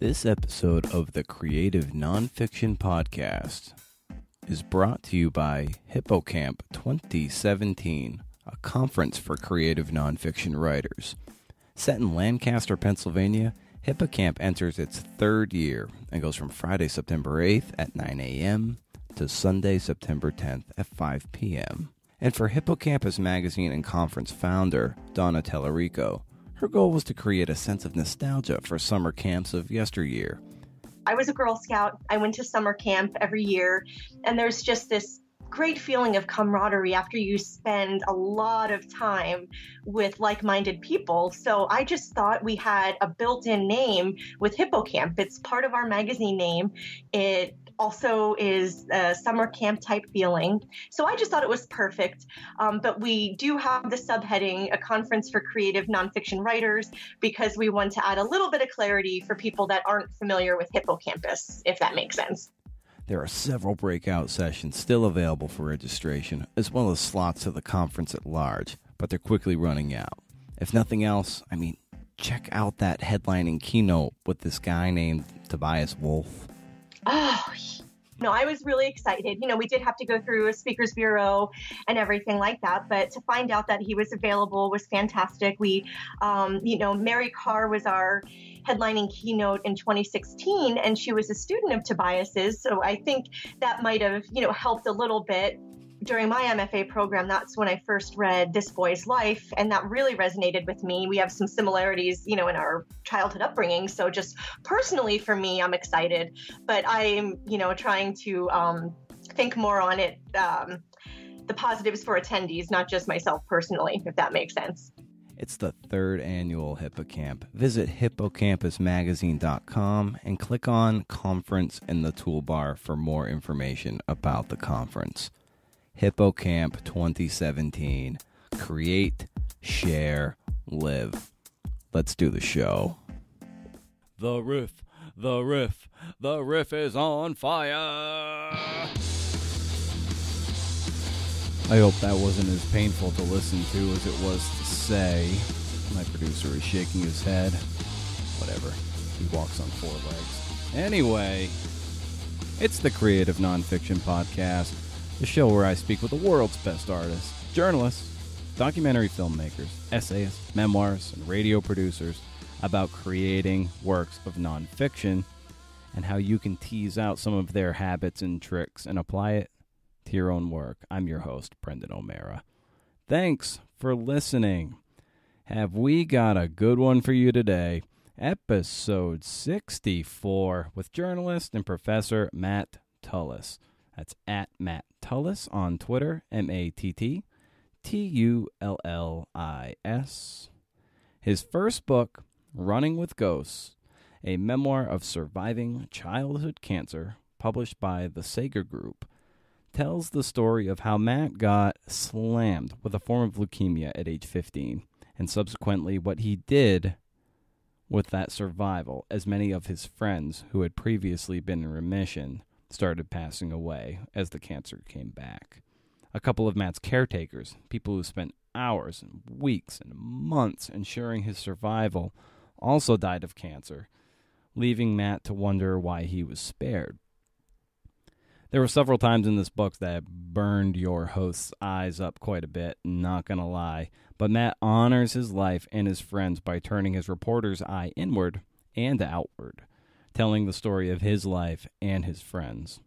This episode of the Creative Nonfiction Podcast is brought to you by Hippocamp 2017, a conference for creative nonfiction writers. Set in Lancaster, Pennsylvania, Hippocamp enters its third year and goes from Friday, September 8th at 9 a.m. to Sunday, September 10th at 5 p.m. And for Hippocampus Magazine and Conference founder, Donna Talarico, her goal was to create a sense of nostalgia for summer camps of yesteryear. I was a Girl Scout. I went to summer camp every year, and there's just this great feeling of camaraderie after you spend a lot of time with like minded people. So I just thought we had a built in name with Hippocamp. It's part of our magazine name. It also is a summer camp type feeling. So I just thought it was perfect. Um, but we do have the subheading, a conference for creative nonfiction writers, because we want to add a little bit of clarity for people that aren't familiar with Hippocampus, if that makes sense. There are several breakout sessions still available for registration, as well as slots to the conference at large, but they're quickly running out. If nothing else, I mean, check out that headlining keynote with this guy named Tobias Wolff. Oh, no, I was really excited. You know, we did have to go through a speakers bureau and everything like that, but to find out that he was available was fantastic. We, um, you know, Mary Karr was our headlining keynote in 2016, and she was a student of Tobias's, so I think that might have, you know, helped a little bit during my MFA program, that's when I first read This Boy's Life, and that really resonated with me. We have some similarities, you know, in our childhood upbringing. So just personally for me, I'm excited, but I'm, you know, trying to um, think more on it, um, the positives for attendees, not just myself personally, if that makes sense. It's the third annual Hippocamp. Visit hippocampusmagazine.com and click on Conference in the toolbar for more information about the conference. Hippocamp 2017. Create, share, live. Let's do the show. The riff, the riff, the riff is on fire. I hope that wasn't as painful to listen to as it was to say. My producer is shaking his head. Whatever. He walks on four legs. Anyway, it's the Creative Nonfiction Podcast the show where I speak with the world's best artists, journalists, documentary filmmakers, essayists, memoirs, and radio producers about creating works of nonfiction and how you can tease out some of their habits and tricks and apply it to your own work. I'm your host, Brendan O'Meara. Thanks for listening. Have we got a good one for you today? Episode 64 with journalist and professor Matt Tullis. That's at Matt Tullis on Twitter, M A T T T U L L I S. His first book, Running with Ghosts, a memoir of surviving childhood cancer, published by the Sager Group, tells the story of how Matt got slammed with a form of leukemia at age 15, and subsequently what he did with that survival, as many of his friends who had previously been in remission started passing away as the cancer came back. A couple of Matt's caretakers, people who spent hours and weeks and months ensuring his survival, also died of cancer, leaving Matt to wonder why he was spared. There were several times in this book that burned your host's eyes up quite a bit, not gonna lie, but Matt honors his life and his friends by turning his reporter's eye inward and outward telling the story of his life and his friends.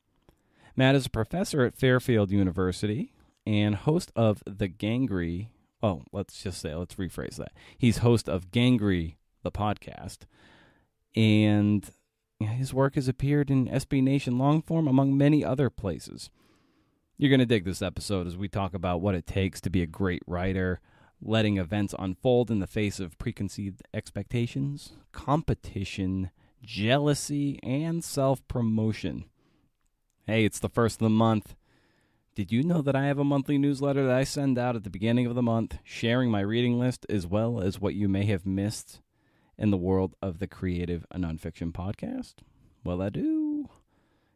Matt is a professor at Fairfield University and host of the Gangrey. Oh, let's just say, let's rephrase that. He's host of Gangrey, the podcast. And his work has appeared in SB Nation Longform, among many other places. You're going to dig this episode as we talk about what it takes to be a great writer, letting events unfold in the face of preconceived expectations, competition, jealousy, and self promotion. Hey, it's the first of the month. Did you know that I have a monthly newsletter that I send out at the beginning of the month, sharing my reading list as well as what you may have missed in the world of the creative nonfiction podcast? Well, I do.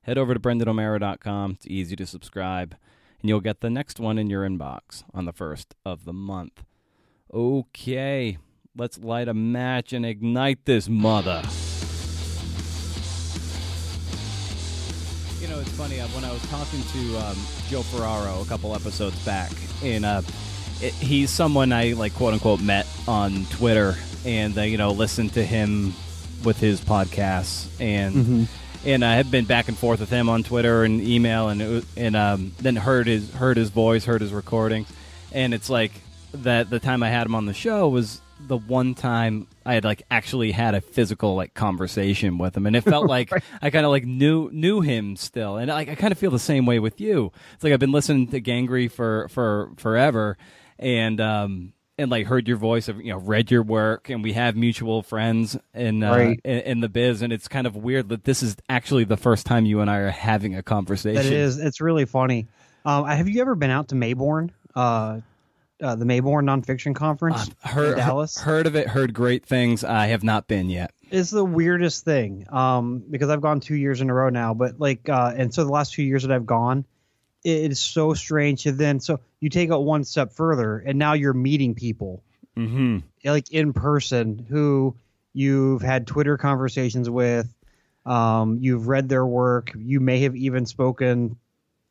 Head over to BrendanO'Meara.com. It's easy to subscribe, and you'll get the next one in your inbox on the first of the month. Okay, let's light a match and ignite this mother. You know, it's funny uh, when I was talking to um, Joe Ferraro a couple episodes back, and uh, it, he's someone I like quote unquote met on Twitter, and uh, you know listened to him with his podcasts, and Mm-hmm. and I have been back and forth with him on Twitter and email, and was- and um, then heard his heard his voice, heard his recordings, and it's like that the time I had him on the show was the one time I had like actually had a physical like conversation with him, and it felt like I kind of like knew knew him still, and like I kind of feel the same way with you. It's like I've been listening to Gangrey for for forever, and um and like heard your voice, of you know read your work, and we have mutual friends in uh, Right. in, in the biz, and it's kind of weird that this is actually the first time you and I are having a conversation. That is, it's really funny. Um, have you ever been out to Mayborn, uh, uh, the Mayborn Nonfiction Conference I've heard, in Dallas? heard of it, heard great things. I have not been yet. It's the weirdest thing um, because I've gone two years in a row now. But like, uh, and so the last two years that I've gone, it is so strange. And then so you take it one step further, and now you're meeting people Mm-hmm. like in person who you've had Twitter conversations with. Um, you've read their work. You may have even spoken.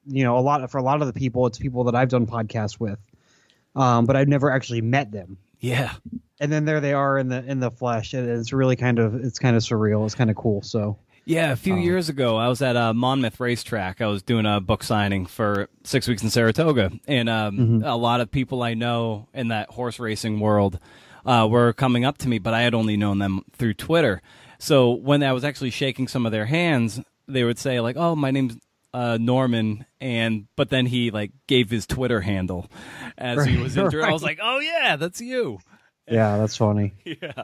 You know, a lot for a lot of the people, it's people that I've done podcasts with, um, but I've never actually met them. Yeah. And then there they are in the in the flesh, and it's really kind of it's kind of surreal. It's kind of cool. So Yeah, a few Um, years ago, I was at a Monmouth racetrack. I was doing a book signing for Six Weeks in Saratoga, and um, Mm-hmm. a lot of people I know in that horse racing world uh, were coming up to me, but I had only known them through Twitter. So when I was actually shaking some of their hands, they would say like, "Oh, my name's uh, Norman," and but then he like gave his Twitter handle as he Right, was inter I was like, "Oh yeah, that's you." yeah, that's funny. Yeah.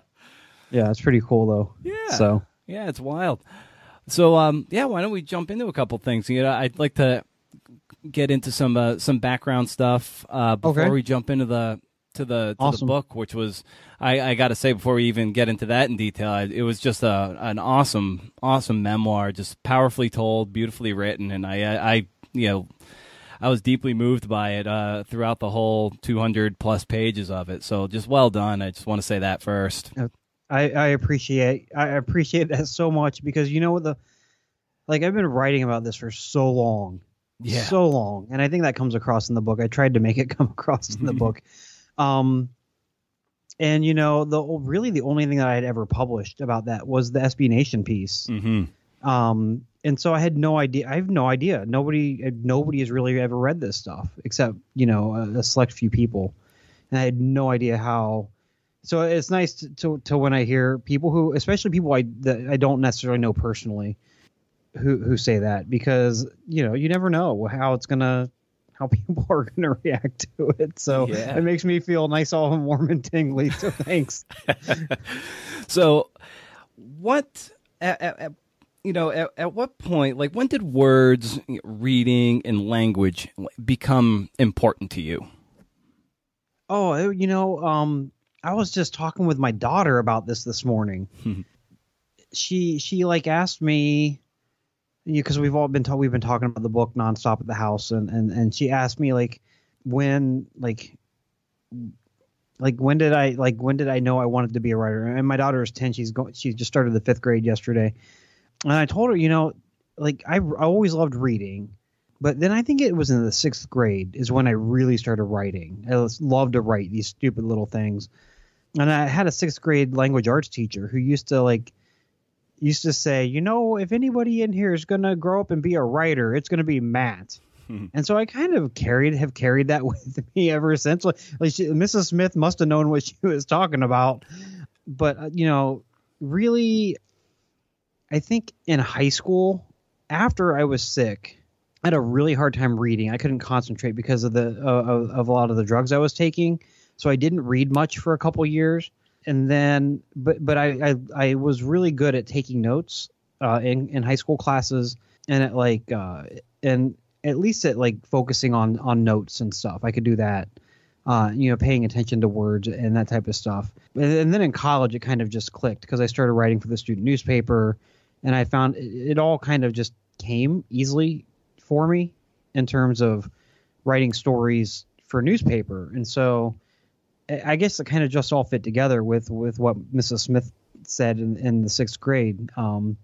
Yeah, it's pretty cool though. Yeah. So Yeah, it's wild. So, um, yeah, why don't we jump into a couple things? You know, I'd like to get into some uh, some background stuff uh, before Okay. we jump into the to the to the book, which was I, I got to say before we even get into that in detail, I, it was just a an awesome awesome memoir, just powerfully told, beautifully written, and I I, I you know. I was deeply moved by it uh, throughout the whole 200 plus pages of it. So just well done. I just want to say that first. I, I appreciate I appreciate that so much because you know what the like I've been writing about this for so long. Yeah. So long. And I think that comes across in the book. I tried to make it come across in the book. Um and you know, the really the only thing that I had ever published about that was the SB Nation piece. Mm-hmm. Um and so I had no idea I have no idea. Nobody nobody has really ever read this stuff except, you know, a, a select few people. And I had no idea how so it's nice to, to, to when I hear people who, especially people I that I don't necessarily know personally, who who say that because you know you never know how it's gonna how people are gonna react to it. So Yeah. it makes me feel nice, all warm and tingly. So thanks. So, what, at, at, at- you know, at, at what point, like, when did words, reading, and language become important to you? Oh, you know, um, I was just talking with my daughter about this this morning. she she like asked me because we've all been we've been talking about the book nonstop at the house, and and and she asked me like when like like when did I like when did I know I wanted to be a writer? And my daughter is ten. She's going. She just started the fifth grade yesterday, and I told her, you know, like I I always loved reading. But then I think it was in the sixth grade is when I really started writing. I loved to write these stupid little things. And I had a sixth grade language arts teacher who used to like used to say, you know, if anybody in here is gonna grow up and be a writer, it's gonna be Matt. and so I kind of carried have carried that with me ever since. Like, like she, Mrs. Smith must have known what she was talking about, but uh, you know, really, I think in high school, after I was sick, I had a really hard time reading. I couldn't concentrate because of the uh, of, of a lot of the drugs I was taking, so I didn't read much for a couple years. And then, but but I I, I was really good at taking notes uh, in in high school classes, and at like uh, and at least at like focusing on on notes and stuff. I could do that. Uh, you know, paying attention to words and that type of stuff. And, then in college, it kind of just clicked because I started writing for the student newspaper, and I found it, it all kind of just came easily for me in terms of writing stories for newspaper. And so I guess it kind of just all fit together with with what Mrs. Smith said in, in the sixth grade. Um,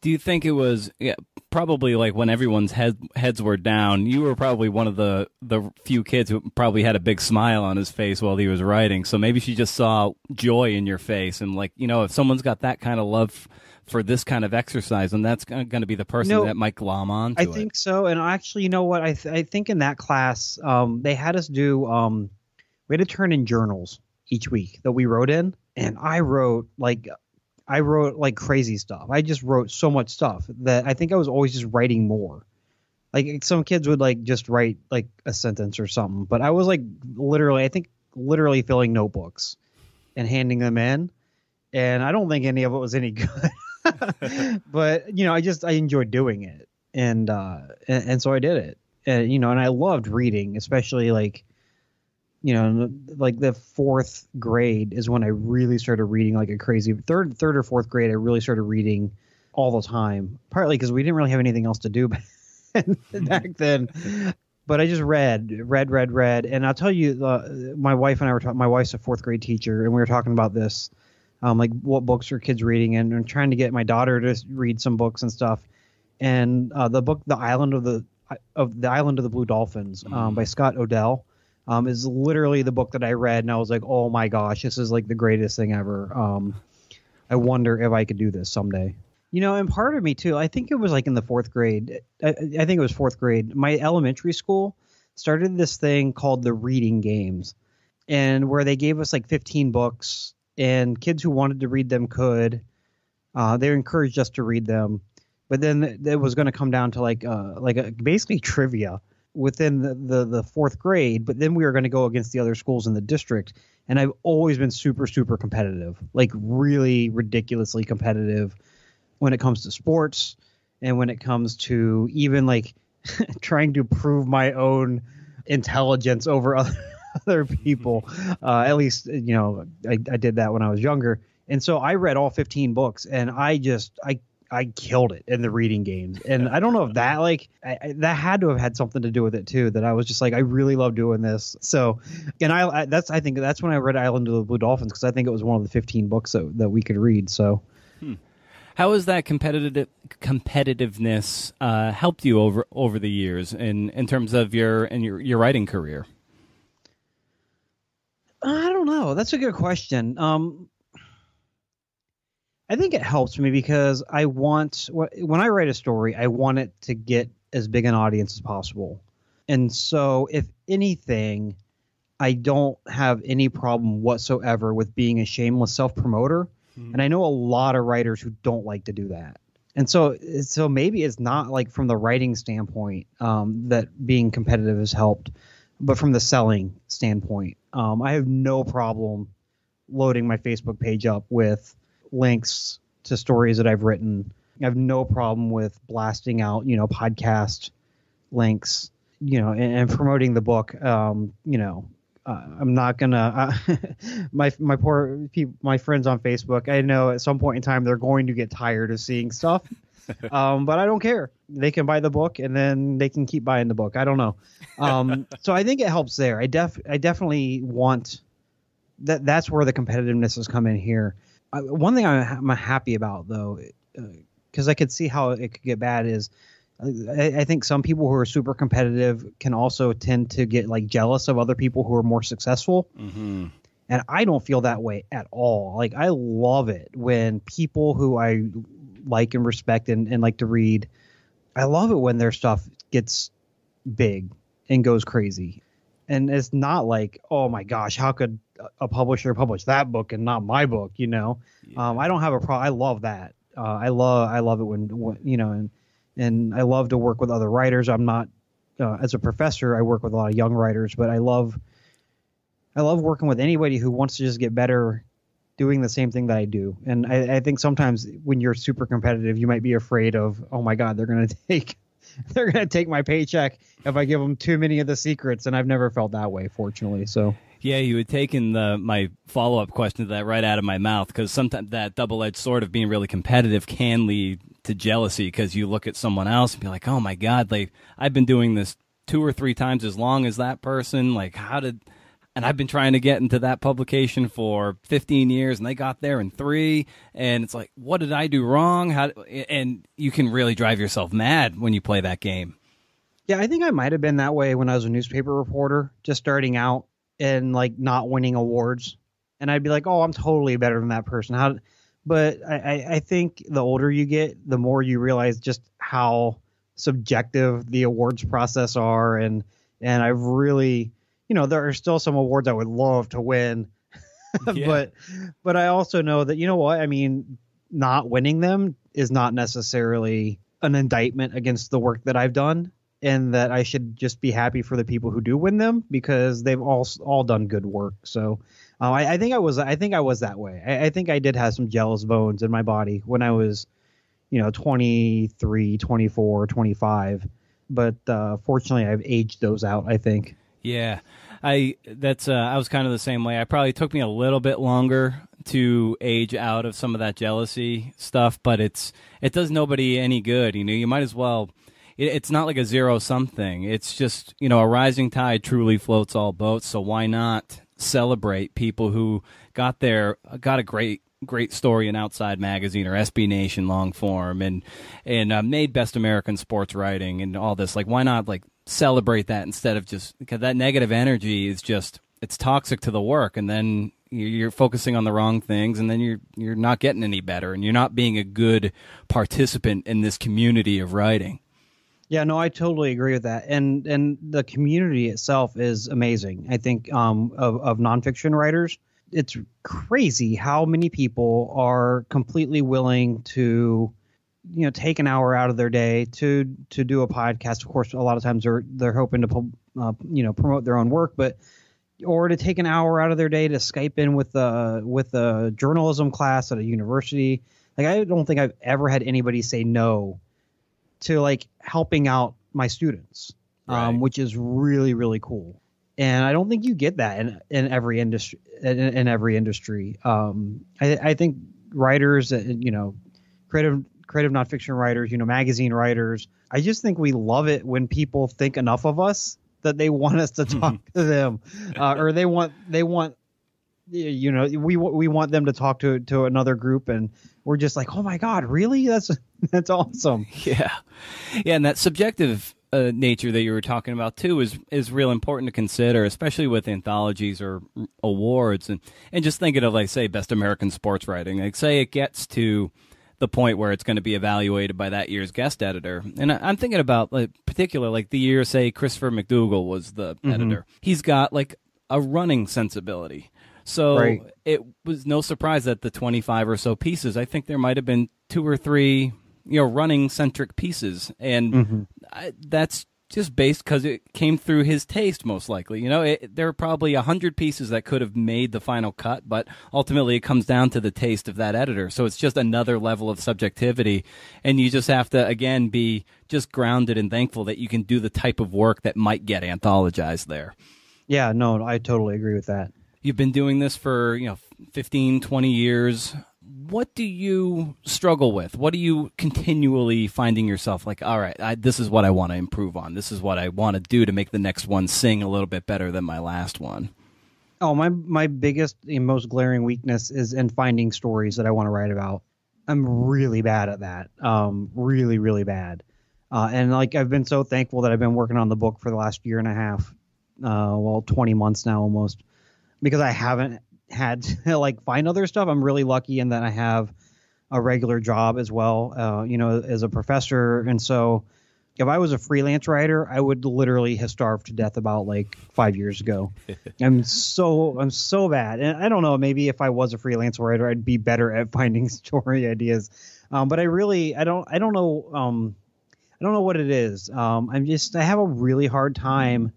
Do you think it was yeah, probably like when everyone's head, heads were down? You were probably one of the the few kids who probably had a big smile on his face while he was writing. So maybe she just saw joy in your face, and like you know, if someone's got that kind of love for this kind of exercise, and that's going to be the person know, that might glom on. I to it. think so. And actually, you know what? I th- I think in that class, um, they had us do um, we had to turn in journals each week that we wrote in, and I wrote like I wrote like crazy stuff. I just wrote so much stuff that I think I was always just writing more. Like some kids would like just write like a sentence or something, but I was like literally, I think literally filling notebooks and handing them in, and I don't think any of it was any good. but you know, I just I enjoyed doing it, and uh, and, and so I did it, and you know, and I loved reading, especially like, you know, like the fourth grade is when I really started reading like a crazy. Third, third or fourth grade, I really started reading all the time. Partly because we didn't really have anything else to do back then. But I just read, read, read, read, and I'll tell you, uh, my wife and I were talking. My wife's a fourth grade teacher, and we were talking about this um, like what books are kids reading, and I'm trying to get my daughter to read some books and stuff. And uh, the book, The Island of the of the Island of the Blue Dolphins, um, by Scott O'Dell, um, is literally the book that I read, and I was like, oh my gosh, this is like the greatest thing ever. Um, I wonder if I could do this someday. You know, and part of me too. I think it was like in the fourth grade. I, I think it was fourth grade. My elementary school started this thing called the reading games, and where they gave us like 15 books and kids who wanted to read them could. Uh, they encouraged us to read them, but then it was going to come down to like uh, like a, basically trivia within the, the the fourth grade. But then we were going to go against the other schools in the district, and I've always been super super competitive, like really ridiculously competitive when it comes to sports and when it comes to even like trying to prove my own intelligence over other other people. Uh, at least you know I, I did that when I was younger, and so I read all 15 books, and I just I I killed it in the reading games, and I don't know if that like I, that had to have had something to do with it too. That I was just like I really love doing this. So, and I, I that's I think that's when I read Island of the Blue Dolphins because I think it was one of the 15 books that, that we could read. So. How has that competitive competitiveness uh, helped you over over the years in in terms of your and your your writing career? I don't know. That's a good question. Um, I think it helps me because I want when I write a story, I want it to get as big an audience as possible. And so, if anything, I don't have any problem whatsoever with being a shameless self promoter. And I know a lot of writers who don't like to do that. And so, so maybe it's not like from the writing standpoint um, that being competitive has helped, but from the selling standpoint, um, I have no problem loading my Facebook page up with links to stories that I've written. I have no problem with blasting out, you know, podcast links, you know, and, and promoting the book. Um, you know, uh, I'm not gonna. Uh, my my poor people, my friends on Facebook. I know at some point in time they're going to get tired of seeing stuff, um, but I don't care. They can buy the book and then they can keep buying the book. I don't know. Um, so I think it helps there. I def I definitely want that. That's where the competitiveness has come in here. Uh, one thing I'm, I'm happy about though, because I could see how it could get bad is. I, I think some people who are super competitive can also tend to get like jealous of other people who are more successful. Mm-hmm. And I don't feel that way at all. Like I love it when people who I like and respect and, and like to read, I love it when their stuff gets big and goes crazy. And it's not like, oh my gosh, how could a publisher publish that book and not my book? You know, um, I don't have a problem. I love that. Uh, I love I love it when, when you know, and and I love to work with other writers. I'm not uh, as a professor. I work with a lot of young writers, but I love I love working with anybody who wants to just get better doing the same thing that I do. And I, I think sometimes when you're super competitive, you might be afraid of, oh my God, they're going to take, they're going to take my paycheck if I give them too many of the secrets. And I've never felt that way, fortunately. So Yeah, you had taken the my follow up question to that right out of my mouth because sometimes that double edged sword of being really competitive can lead to jealousy because you look at someone else and be like, oh my god, like I've been doing this two or three times as long as that person. Like, how did and I've been trying to get into that publication for 15 years, and they got there in three. And it's like, what did I do wrong? How? And you can really drive yourself mad when you play that game. Yeah, I think I might have been that way when I was a newspaper reporter, just starting out and like not winning awards. And I'd be like, oh, I'm totally better than that person. How? But I, I think the older you get, the more you realize just how subjective the awards process are, and and I've really you know, there are still some awards I would love to win, yeah. but but I also know that you know what I mean. Not winning them is not necessarily an indictment against the work that I've done, and that I should just be happy for the people who do win them because they've all all done good work. So uh, I, I, think I was I think I was that way. I, I, think I did have some jealous bones in my body when I was, you know, 23, 24, 25. But uh, fortunately, I've aged those out. I think. Yeah, I that's uh, I was kind of the same way. I probably took me a little bit longer to age out of some of that jealousy stuff, but it's it does nobody any good. You know, you might as well. It, it's not like a zero sum thing. It's just you know a rising tide truly floats all boats. So why not celebrate people who got there, got a great great story in Outside Magazine or SB Nation long form and and uh, made Best American Sports Writing and all this. Like, why not like celebrate that instead of just because that negative energy is just it's toxic to the work, and then you're focusing on the wrong things, and then you're you're not getting any better, and you're not being a good participant in this community of writing. Yeah, no, I totally agree with that, and and the community itself is amazing. I think um, of of nonfiction writers, it's crazy how many people are completely willing to you know take an hour out of their day to to do a podcast. Of course, a lot of times they're they're hoping to uh, you know promote their own work, but or to take an hour out of their day to Skype in with a with a journalism class at a university. Like I don't think I've ever had anybody say no to like helping out my students, um, right. um, which is really really cool. And I don't think you get that in in every industry in, in every industry. Um, I, I think writers, uh, you know, creative creative nonfiction writers, you know, magazine writers. I just think we love it when people think enough of us that they want us to talk to them, uh, or they want they want you know we we want them to talk to to another group, and we're just like, oh my god, really? That's that's awesome. Yeah, yeah, and that subjective uh, nature that you were talking about too is is real important to consider, especially with anthologies or awards, and and just thinking of like say best American sports writing. Like say it gets to the point where it's going to be evaluated by that year's guest editor. And I, am thinking about like particular like the year say Christopher McDougall was the mm-hmm. editor. He's got like a running sensibility. So right. it was no surprise that the 25 or so pieces, I think there might have been two or three, you know, running centric pieces. And mm-hmm. I, that's just based because it came through his taste, most likely. You know, it, there are probably a hundred pieces that could have made the final cut, but ultimately it comes down to the taste of that editor. So it's just another level of subjectivity, and you just have to again be just grounded and thankful that you can do the type of work that might get anthologized there. Yeah, no, I totally agree with that. You've been doing this for you know 15, 20 years what do you struggle with? What are you continually finding yourself like, all right, I, this is what I want to improve on. This is what I want to do to make the next one sing a little bit better than my last one. Oh, my my biggest and most glaring weakness is in finding stories that I want to write about. I'm really bad at that. Um, really, really bad. Uh, and like I've been so thankful that I've been working on the book for the last year and a half, uh, well, 20 months now almost, because I haven't had to like find other stuff. I'm really lucky in that I have a regular job as well, uh, you know, as a professor. And so if I was a freelance writer, I would literally have starved to death about like five years ago. I'm so I'm so bad, and I don't know. Maybe if I was a freelance writer, I'd be better at finding story ideas. Um, but I really I don't I don't know um, I don't know what it is. Um, I'm just I have a really hard time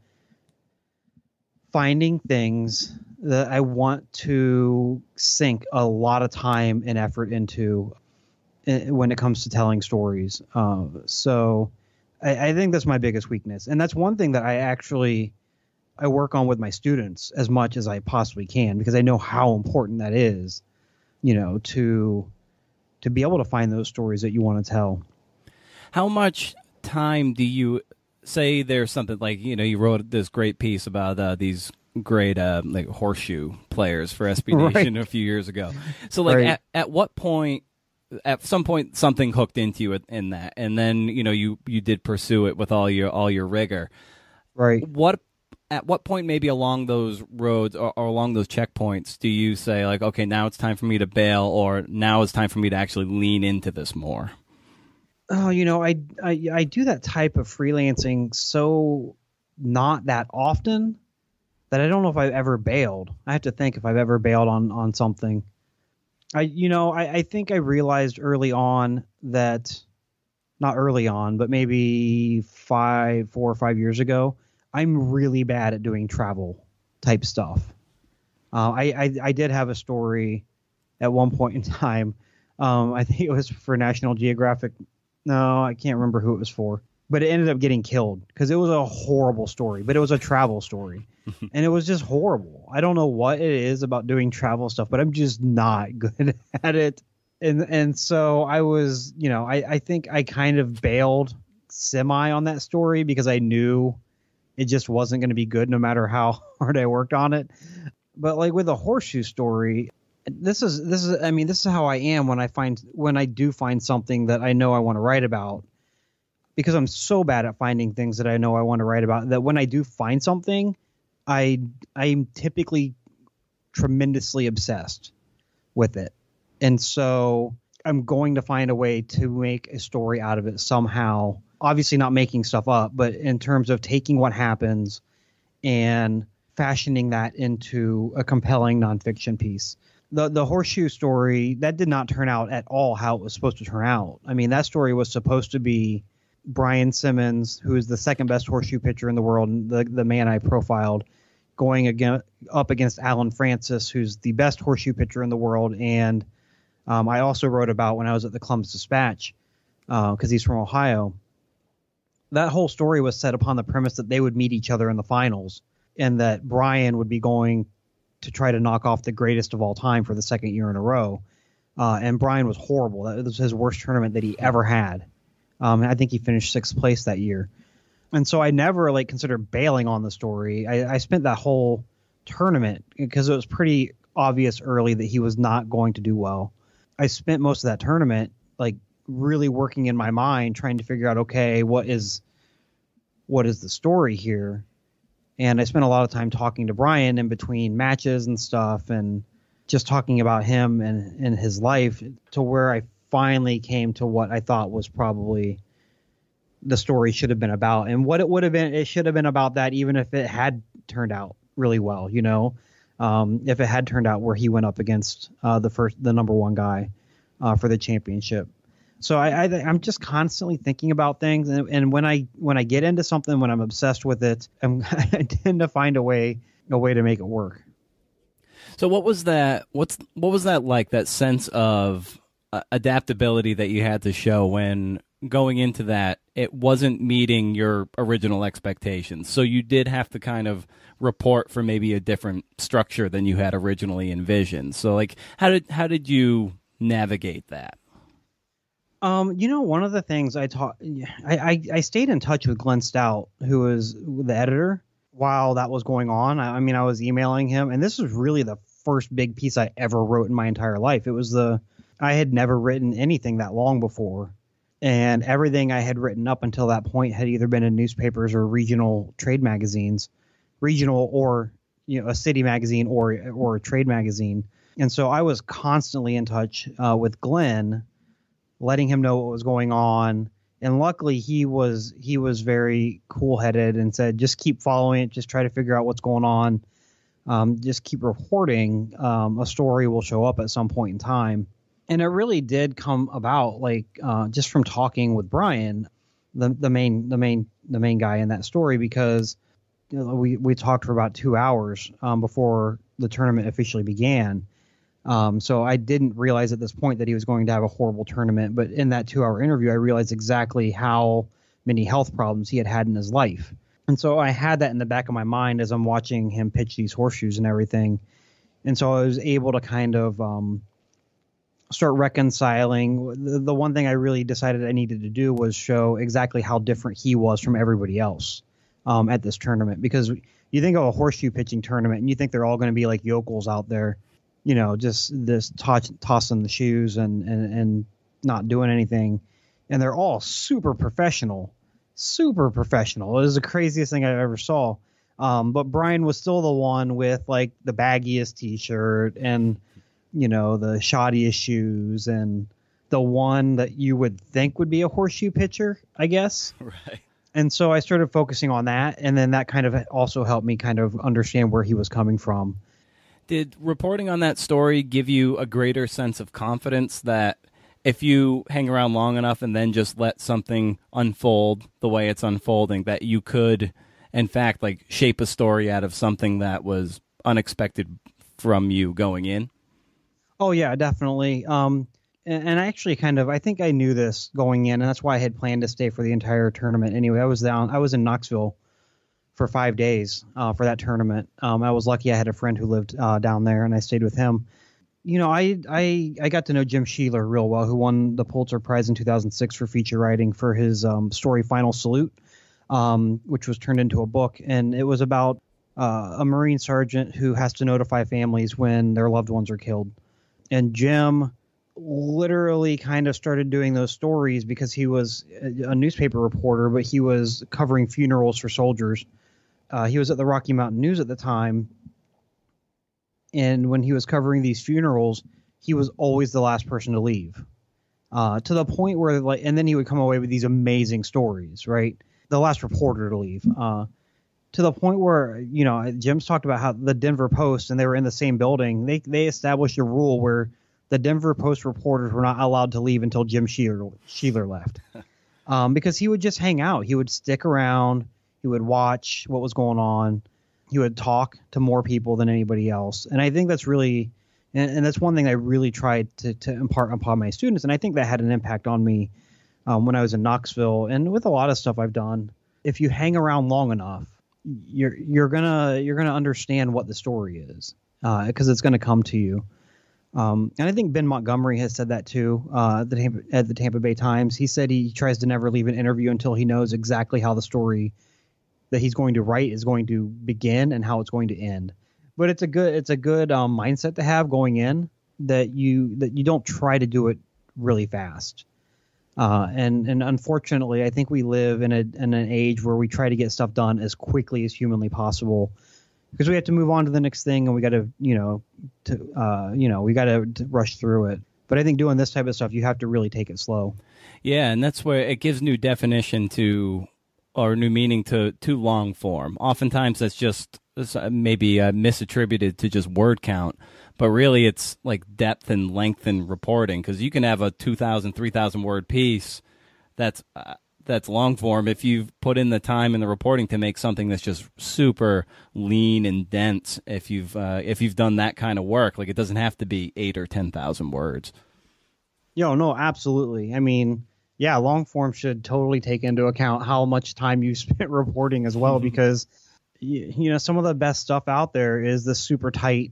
finding things that I want to sink a lot of time and effort into eh, when it comes to telling stories. Uh, so I, I, think that's my biggest weakness, and that's one thing that I actually I work on with my students as much as I possibly can because I know how important that is. You know, to to be able to find those stories that you want to tell. How much time do you say there's something like you know you wrote this great piece about uh, these great uh, like horseshoe players for SB Nation right. a few years ago. So like right. at, at what point at some point something hooked into you in that and then you know you you did pursue it with all your all your rigor right what at what point maybe along those roads or, or, along those checkpoints do you say like okay now it's time for me to bail or now it's time for me to actually lean into this more oh you know i i, I do that type of freelancing so not that often that i don't know if i've ever bailed i have to think if i've ever bailed on on something I you know I, I think I realized early on that not early on, but maybe five, four or five years ago, I'm really bad at doing travel type stuff. Uh, I, I, I did have a story at one point in time. Um, I think it was for National Geographic. No, I can't remember who it was for, but it ended up getting killed because it was a horrible story. But it was a travel story, and it was just horrible. I don't know what it is about doing travel stuff, but I'm just not good at it. And and so I was, you know, I, I think I kind of bailed semi on that story because I knew it just wasn't going to be good no matter how hard I worked on it. But like with the horseshoe story, this is this is I mean this is how I am when I find when I do find something that I know I want to write about because I'm so bad at finding things that I know I want to write about that when I do find something I I'm typically tremendously obsessed with it. And so I'm going to find a way to make a story out of it somehow. Obviously not making stuff up, but in terms of taking what happens and fashioning that into a compelling nonfiction piece. The the horseshoe story that did not turn out at all how it was supposed to turn out. I mean, that story was supposed to be Brian Simmons, who is the second best horseshoe pitcher in the world, the the man I profiled, going again up against Alan Francis, who's the best horseshoe pitcher in the world, and um, I also wrote about when I was at the Columbus Dispatch because uh, he's from Ohio. That whole story was set upon the premise that they would meet each other in the finals, and that Brian would be going to try to knock off the greatest of all time for the second year in a row. Uh, and Brian was horrible. That was his worst tournament that he ever had. Um, I think he finished sixth place that year and so I never like considered bailing on the story. I, I spent that whole tournament because it was pretty obvious early that he was not going to do well. I spent most of that tournament like really working in my mind trying to figure out okay what is what is the story here and i spent a lot of time talking to brian in between matches and stuff and just talking about him and, and his life to where i finally came to what i thought was probably the story should have been about. And what it would have been it should have been about that even if it had turned out really well you know? Um, if it had turned out where he went up against uh, the first the number one guy uh, for the championship. So I, I am just constantly thinking about things and, and when I when I get into something when I'm obsessed with it I'm, I tend to find a way a way to make it work. So what was that what's what was that like that sense of adaptability that you had to show when going into that, it wasn't meeting your original expectations. So you did have to kind of report for maybe a different structure than you had originally envisioned. So like how did how did you navigate that? Um, you know, one of the things I taught, I, I, I stayed in touch with Glenn Stout, who was the editor, while that was going on. I, I mean, I was emailing him, and this was really the first big piece I ever wrote in my entire life. It was the I had never written anything that long before, and everything I had written up until that point had either been in newspapers or regional trade magazines, regional or you know a city magazine or or a trade magazine. And so I was constantly in touch uh, with Glenn, letting him know what was going on. And luckily, he was he was very cool headed and said, just keep following it, just try to figure out what's going on, um, just keep reporting. Um, a story will show up at some point in time and it really did come about like uh, just from talking with Brian, the the main the main the main guy in that story, because you know, we we talked for about two hours um, before the tournament officially began. Um, so I didn't realize at this point that he was going to have a horrible tournament, but in that two-hour interview, I realized exactly how many health problems he had had in his life, and so I had that in the back of my mind as I'm watching him pitch these horseshoes and everything, and so I was able to kind of um, start reconciling. The, the one thing I really decided I needed to do was show exactly how different he was from everybody else um, at this tournament because you think of a horseshoe pitching tournament and you think they're all going to be like yokels out there, you know, just this toss, tossing the shoes and, and, and not doing anything. And they're all super professional, super professional. It was the craziest thing I ever saw. Um, but Brian was still the one with like the baggiest t-shirt and, you know, the shoddiest shoes and the one that you would think would be a horseshoe pitcher, I guess. Right. And so I started focusing on that, and then that kind of also helped me kind of understand where he was coming from. Did reporting on that story give you a greater sense of confidence that if you hang around long enough and then just let something unfold the way it's unfolding, that you could, in fact, like shape a story out of something that was unexpected from you going in? Oh yeah, definitely. Um, and, I actually kind of I think I knew this going in, and that's why I had planned to stay for the entire tournament. Anyway, I was down. I was in Knoxville for five days uh, for that tournament. Um, I was lucky I had a friend who lived uh, down there, and I stayed with him. You know, I I I got to know Jim Sheeler real well, who won the Pulitzer Prize in 2006 for feature writing for his um, story Final Salute, um, which was turned into a book, and it was about uh, a Marine sergeant who has to notify families when their loved ones are killed. And Jim literally kind of started doing those stories because he was a newspaper reporter, but he was covering funerals for soldiers. Uh, he was at the Rocky Mountain News at the time, and when he was covering these funerals, he was always the last person to leave. Uh, to the point where, like, and then he would come away with these amazing stories, right? The last reporter to leave. Uh, to the point where, you know, Jim's talked about how the Denver Post and they were in the same building. They they established a rule where the Denver Post reporters were not allowed to leave until Jim Sheeler, Sheeler left. um, because he would just hang out. He would stick around. He would watch what was going on. He would talk to more people than anybody else. And I think that's really, and, and that's one thing I really tried to, to impart upon my students. And I think that had an impact on me um, when I was in Knoxville and with a lot of stuff I've done. If you hang around long enough, you're you're gonna you're gonna understand what the story is because uh, it's gonna come to you. Um, and I think Ben Montgomery has said that too uh, at, the Tampa, at the Tampa Bay Times. He said he tries to never leave an interview until he knows exactly how the story that he's going to write is going to begin and how it's going to end. But it's a good it's a good um, mindset to have going in that you that you don't try to do it really fast. Uh, and and unfortunately, I think we live in a in an age where we try to get stuff done as quickly as humanly possible because we have to move on to the next thing and we got to you know to uh, you know we got to rush through it. But i think doing this type of stuff you have to really take it slow. Yeah and that's where it gives new definition to or new meaning to to long form. Oftentimes that's just uh, maybe uh, misattributed to just word count but really it's like depth and length in reporting because you can have a 2000 3000 word piece that's uh, that's long form if you've put in the time and the reporting to make something that's just super lean and dense if you've uh, if you've done that kind of work. Like it doesn't have to be 8 or 10,000 words. Yo no absolutely. I mean yeah long form should totally take into account how much time you spent reporting as well mm-hmm. because you know some of the best stuff out there is the super tight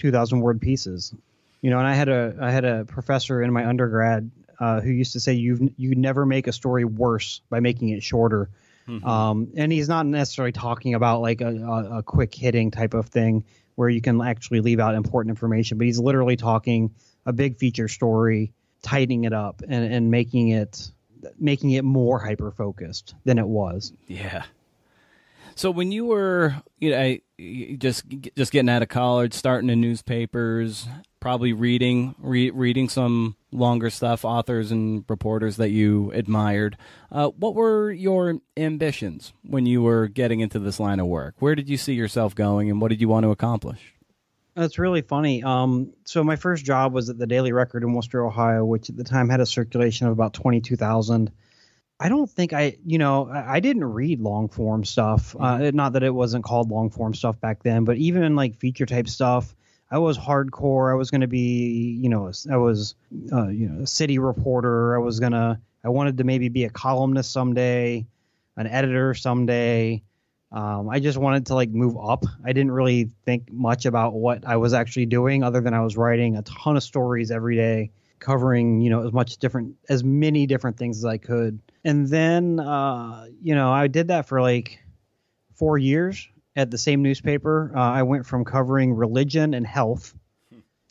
2000 word pieces you know and i had a i had a professor in my undergrad uh, who used to say you you never make a story worse by making it shorter. Mm-hmm. Um, and he's not necessarily talking about like a, a, a, quick hitting type of thing where you can actually leave out important information, but he's literally talking a big feature story, tightening it up and, and making it making it more hyper focused than it was. Yeah. So when you were, you know, just just getting out of college, starting in newspapers, probably reading re- reading some longer stuff, authors and reporters that you admired. Uh, what were your ambitions when you were getting into this line of work? Where did you see yourself going, and what did you want to accomplish? That's really funny. Um, so my first job was at the Daily Record in Wooster, Ohio, which at the time had a circulation of about twenty two thousand. I don't think I, you know, I, didn't read long form stuff. Uh, mm-hmm. not that it wasn't called long form stuff back then, but even like feature type stuff, I was hardcore. I was going to be, you know, I was, uh, you know, a city reporter. I was gonna, I wanted to maybe be a columnist someday, an editor someday. Um, I just wanted to like move up. I didn't really think much about what I was actually doing, other than I was writing a ton of stories every day, covering, you know, as much different, as many different things as I could. And then, uh, you know, I did that for like four years at the same newspaper, uh, I went from covering religion and health,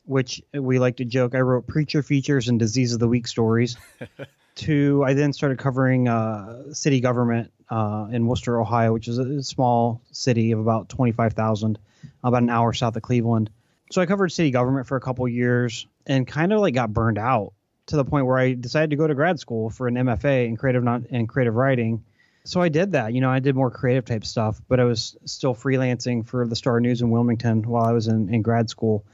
which we like to joke. I wrote preacher features and disease of the week stories. to I then started covering uh, city government uh, in Wooster, Ohio, which is a small city of about 25,000, about an hour south of Cleveland. So I covered city government for a couple years and kind of like got burned out to the point where I decided to go to grad school for an MFA in creative not in creative writing. So I did that. You know, I did more creative type stuff, but I was still freelancing for the Star News in Wilmington while I was in, in grad school.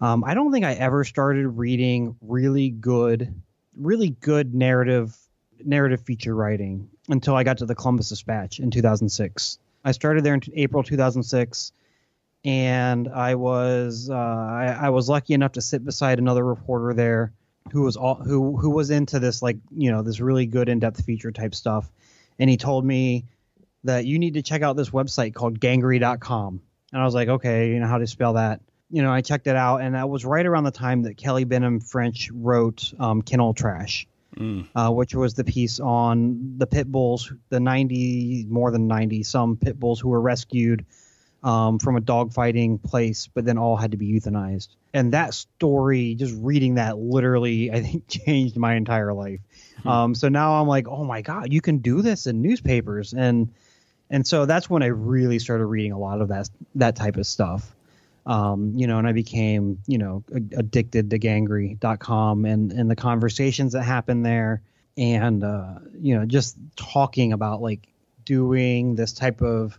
Um, I don't think I ever started reading really good, really good narrative narrative feature writing until I got to the Columbus Dispatch in 2006. I started there in April 2006, and I was uh, I, I, was lucky enough to sit beside another reporter there who was all who who was into this like you know this really good in-depth feature type stuff, and he told me that you need to check out this website called Gangrey.com, and I was like, okay, you know how to spell that. You know, I checked it out, and that was right around the time that Kelly Benham French wrote um, Kennel Trash mm. uh, which was the piece on the pit bulls, the 90, more than 90, some pit bulls who were rescued um, from a dogfighting place, but then all had to be euthanized. And that story, just reading that, literally, I think changed my entire life. Hmm. Um, so now I'm like, oh my god, you can do this in newspapers, and and so that's when I really started reading a lot of that that type of stuff um, you know, and I became, you know, addicted to Gangrey.com and and the conversations that happened there, and uh, you know, just talking about like doing this type of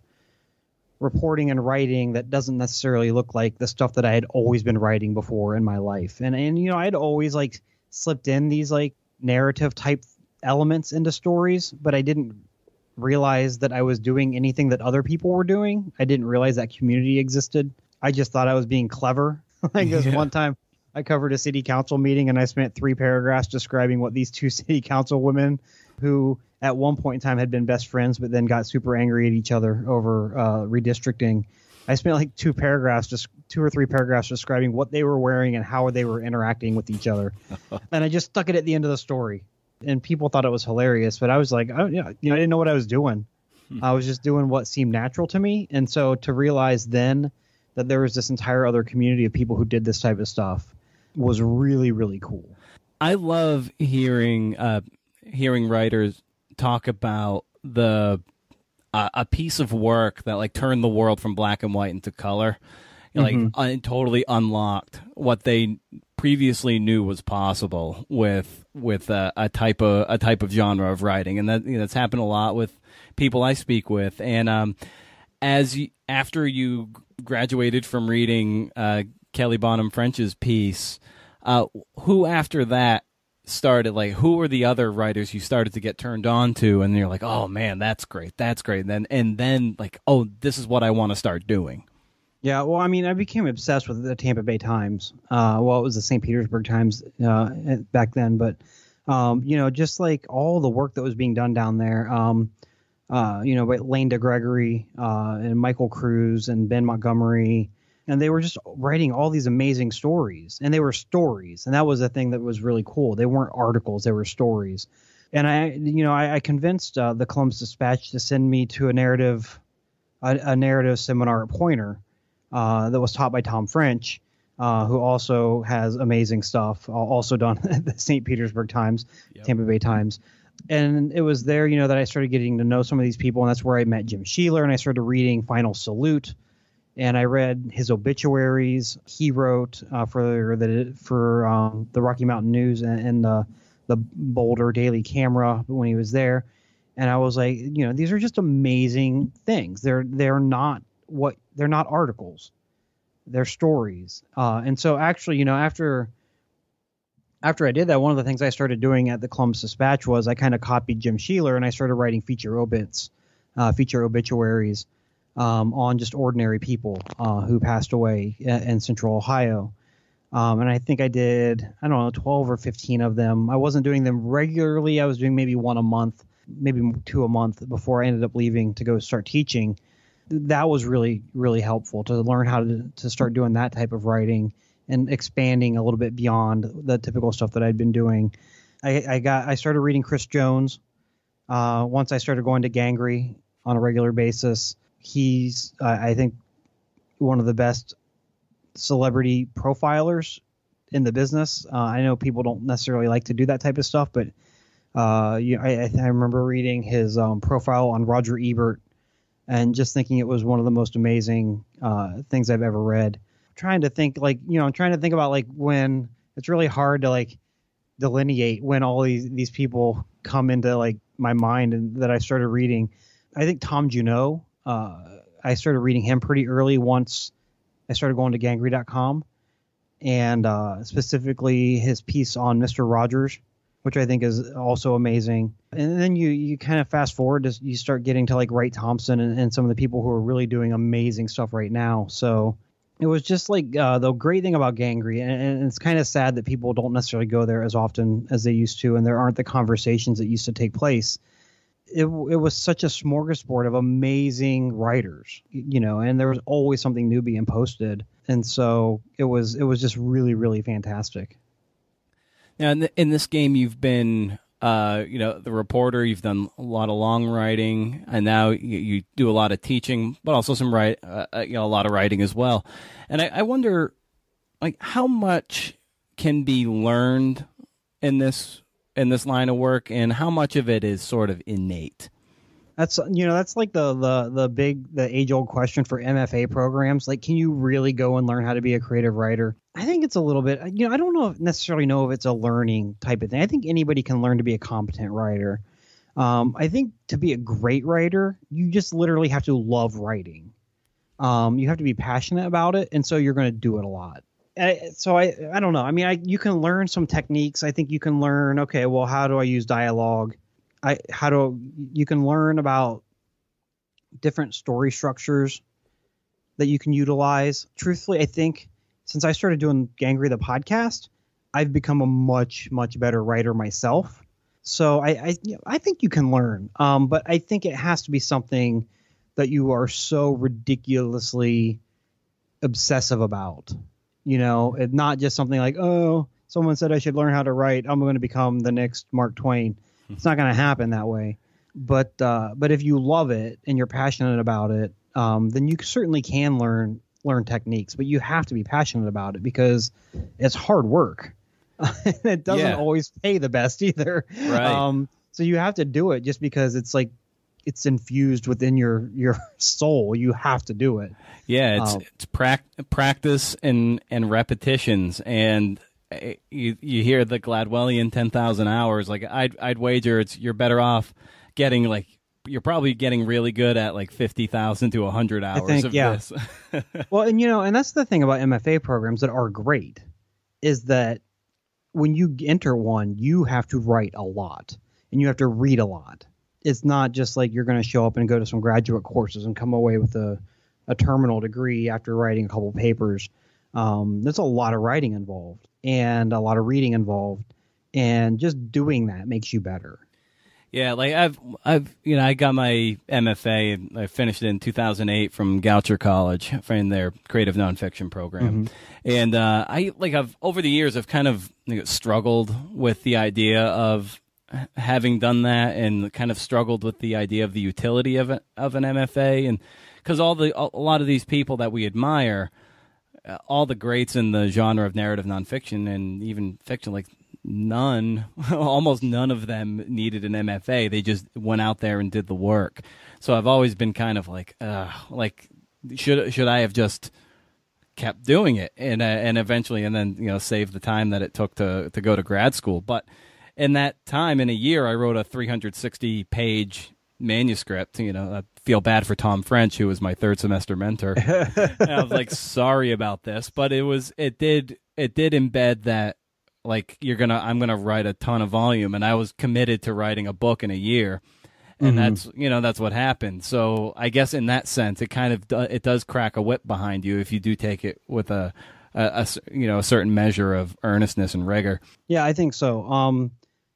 reporting and writing that doesn't necessarily look like the stuff that I had always been writing before in my life, and and you know, I'd always like slipped in these like narrative type elements into stories, but I didn't realize that I was doing anything that other people were doing. I didn't realize that community existed. I just thought I was being clever. like this yeah. one time I covered a city council meeting and I spent three paragraphs describing what these two city council women who at one point in time had been best friends but then got super angry at each other over uh, redistricting. I spent like two paragraphs, just two or three paragraphs describing what they were wearing and how they were interacting with each other. and I just stuck it at the end of the story. And people thought it was hilarious, but I was like, oh, yeah, you know, I didn't know what I was doing. Hmm. I was just doing what seemed natural to me. And so to realize then that there was this entire other community of people who did this type of stuff was really really cool. I love hearing uh, hearing writers talk about the uh, a piece of work that like turned the world from black and white into color, you know, mm-hmm. like un- totally unlocked what they previously knew was possible with with uh, a type of a type of genre of writing, and that you know, that's happened a lot with people I speak with, and um, as you, after you graduated from reading uh, Kelly Benham French's piece, uh, who after that started like who were the other writers you started to get turned on to? And you're like oh man that's great that's great. And then and then like oh this is what i want to start doing. Yeah well i mean i became obsessed with the tampa bay times. Uh, well it was the st petersburg times uh, back then but um, you know just like all the work that was being done down there um, uh, you know, Lane DeGregory uh, and Michael Kruse and Ben Montgomery, and they were just writing all these amazing stories, and they were stories, and that was the thing that was really cool. They weren't articles; they were stories. And I, you know, I, I convinced uh, the Columbus Dispatch to send me to a narrative, a, a narrative seminar at Poynter uh, that was taught by Tom French. Uh, who also has amazing stuff, also done at the St. Petersburg Times, yep. Tampa Bay Times and it was there, you know, that I started getting to know some of these people, and that's where I met Jim Sheeler, and I started reading Final Salute, and I read his obituaries. He wrote uh, for the for um, the Rocky Mountain News and, and the the Boulder Daily Camera when he was there, and I was like, you know, these are just amazing things. They're they're not what they're not articles, they're stories. Uh, and so actually, you know, after after I did that, one of the things I started doing at the Columbus Dispatch was I kind of copied Jim Sheeler and I started writing feature obits, uh, feature obituaries um, on just ordinary people uh, who passed away in, in Central Ohio. Um, and I think I did, I don't know, 12 or 15 of them. I wasn't doing them regularly. I was doing maybe one a month, maybe two a month before I ended up leaving to go start teaching. That was really, really helpful to learn how to, to start doing that type of writing and expanding a little bit beyond the typical stuff that I'd been doing. I, I got I started reading Chris Jones. Uh, once I started going to Gangrey on a regular basis, he's uh, I think one of the best celebrity profilers in the business. Uh, I know people don't necessarily like to do that type of stuff, but uh, you know, I, I remember reading his um, profile on Roger Ebert and just thinking it was one of the most amazing uh, things I've ever read. trying to think like you know, I'm trying to think about like when it's really hard to like delineate when all these these people come into like my mind and that I started reading. I think Tom Junod. Uh, I started reading him pretty early once I started going to Gangrey.com, and uh, specifically his piece on Mister Rogers, which I think is also amazing. And then you you kind of fast forward to you start getting to like Wright Thompson and, and some of the people who are really doing amazing stuff right now. So it was just like uh, the great thing about Gangrey, and, and it's kind of sad that people don't necessarily go there as often as they used to, and there aren't the conversations that used to take place. It, it was such a smorgasbord of amazing writers, you know, and there was always something new being posted, and so it was it was just really really fantastic. Now, in, the, in this game, you've been uh, you know, the reporter. You've done a lot of long writing, and now you, you do a lot of teaching, but also some write, uh, uh, you know, a lot of writing as well. And I, I wonder, like, how much can be learned in this in this line of work, and how much of it is sort of innate. That's you know that's like the the the big the age old question for MFA programs. Like, can you really go and learn how to be a creative writer? I think it's a little bit. You know, I don't know if necessarily know if it's a learning type of thing. I think anybody can learn to be a competent writer. Um, I think to be a great writer, you just literally have to love writing. Um, you have to be passionate about it, and so you're going to do it a lot. So I I don't know. I mean, I you can learn some techniques. I think you can learn. Okay, well, how do I use dialogue? I how do you can learn about different story structures that you can utilize. Truthfully, I think since I started doing Gangrey the podcast, I've become a much much better writer myself. So I I, I think you can learn, um, but I think it has to be something that you are so ridiculously obsessive about. You know, it's not just something like oh someone said I should learn how to write. I'm going to become the next Mark Twain it's not going to happen that way. But uh, but if you love it and you're passionate about it, um, then you certainly can learn learn techniques. But you have to be passionate about it because it's hard work. it doesn't yeah. always pay the best either. Right. Um, so you have to do it just because it's like it's infused within your your soul. You have to do it. Yeah, it's um, it's pra- practice and and repetitions and you you hear the Gladwellian ten thousand hours. Like I'd I'd wager it's you're better off getting like you're probably getting really good at like fifty thousand to hundred hours think, of yeah. this. well, and you know, and that's the thing about MFA programs that are great is that when you enter one, you have to write a lot and you have to read a lot. It's not just like you're going to show up and go to some graduate courses and come away with a a terminal degree after writing a couple papers. Um, there's a lot of writing involved and a lot of reading involved, and just doing that makes you better. Yeah, like I've I've you know I got my MFA and I finished it in 2008 from Goucher College from their creative nonfiction program, mm-hmm. and uh, I like I've over the years I've kind of you know, struggled with the idea of having done that and kind of struggled with the idea of the utility of it, of an MFA and because all the a lot of these people that we admire uh, all the greats in the genre of narrative nonfiction and even fiction, like none, almost none of them needed an MFA. They just went out there and did the work. So I've always been kind of like, uh, like should should I have just kept doing it and uh, and eventually and then you know save the time that it took to to go to grad school. But in that time, in a year, I wrote a 360 page manuscript. You know, I feel bad for Tom French, who was my third semester mentor. I was like, sorry about this, but it was it did it did embed that like you're gonna I'm gonna write a ton of volume, and I was committed to writing a book in a year. And mm-hmm. that's you know that's what happened. So I guess in that sense, it kind of do, it does crack a whip behind you if you do take it with a, a, a you know a certain measure of earnestness and rigor. Yeah, I think so. Um,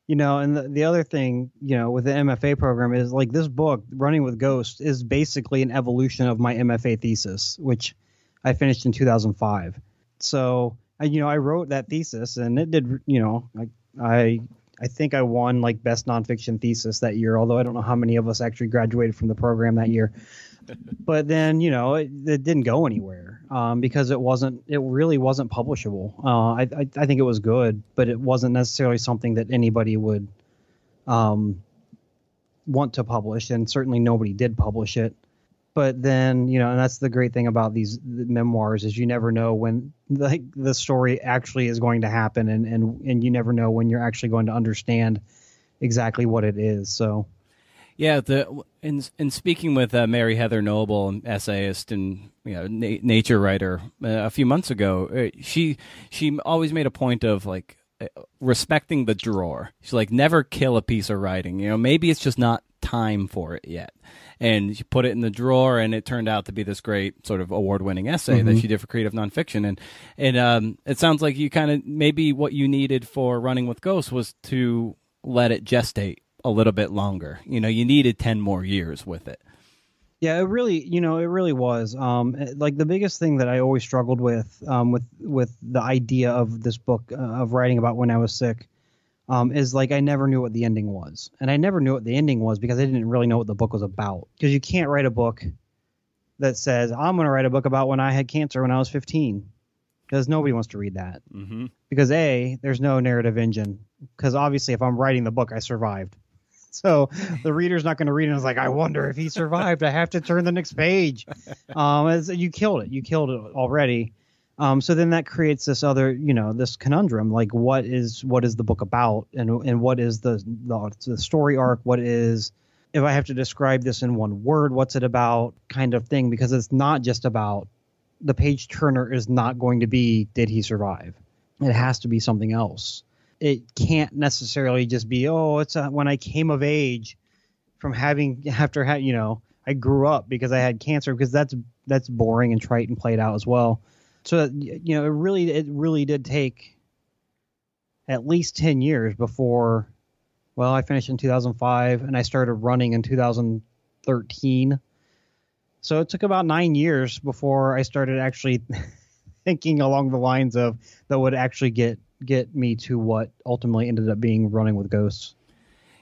you know and the, the other thing you know with the mfa program is like this book running with ghosts is basically an evolution of my mfa thesis which i finished in 2005 so you know i wrote that thesis and it did you know i i i think i won like best nonfiction thesis that year although i don't know how many of us actually graduated from the program that year but then you know it, it didn't go anywhere um, because it wasn't it really wasn't publishable. Uh, I, I, I think it was good, but it wasn't necessarily something that anybody would um, want to publish, and certainly nobody did publish it. But then you know, and that's the great thing about these memoirs is you never know when like the story actually is going to happen, and and and you never know when you're actually going to understand exactly what it is. So. Yeah, the in in speaking with uh, Mary Heather Noble, essayist and you know na- nature writer, uh, a few months ago, uh, she she always made a point of like uh, respecting the drawer. She's like, never kill a piece of writing. You know, maybe it's just not time for it yet. And she put it in the drawer, and it turned out to be this great sort of award-winning essay mm-hmm. that she did for creative nonfiction. And and um, it sounds like you kind of maybe what you needed for Running with Ghosts was to let it gestate a little bit longer. You know, you needed 10 more years with it. Yeah, it really, you know, it really was. Um, like the biggest thing that I always struggled with, um, with with the idea of this book uh, of writing about when I was sick, um, is like I never knew what the ending was, and I never knew what the ending was because I didn't really know what the book was about. Because you can't write a book that says I'm going to write a book about when I had cancer when I was 15, because nobody wants to read that. Mm-hmm. Because a, there's no narrative engine. Because obviously, if I'm writing the book, I survived. So the reader's not going to read it and it's like, I wonder if he survived. I have to turn the next page. Um, you killed it. You killed it already. Um, so then that creates this other, you know, this conundrum. Like, what is what is the book about, and and what is the the, the story arc? What is if I have to describe this in one word, what's it about? Kind of thing, because it's not just about the page turner is not going to be did he survive. It has to be something else it can't necessarily just be oh it's a, when I came of age from having after ha- you know I grew up because I had cancer because that's that's boring and trite and played out as well. So you know it really it really did take at least 10 years before well I finished in 2005 and I started running in 2013. So it took about 9 years before I started actually thinking along the lines of that would actually get get me to what ultimately ended up being running with ghosts.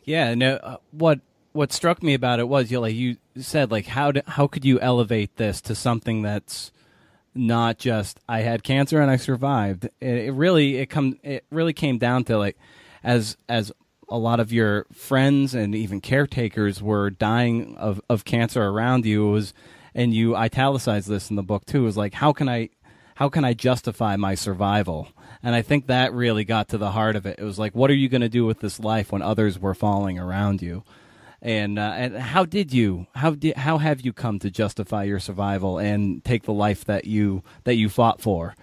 Yeah, no. Uh, what what struck me about it was you like you said like how do, how could you elevate this to something that's not just I had cancer and I survived. It, it really it come it really came down to like as as a lot of your friends and even caretakers were dying of, of cancer around you it was and you italicized this in the book too was like how can I how can I justify my survival and I think that really got to the heart of it. It was like, what are you going to do with this life when others were falling around you? And uh, and how did you how did how have you come to justify your survival and take the life that you that you fought for?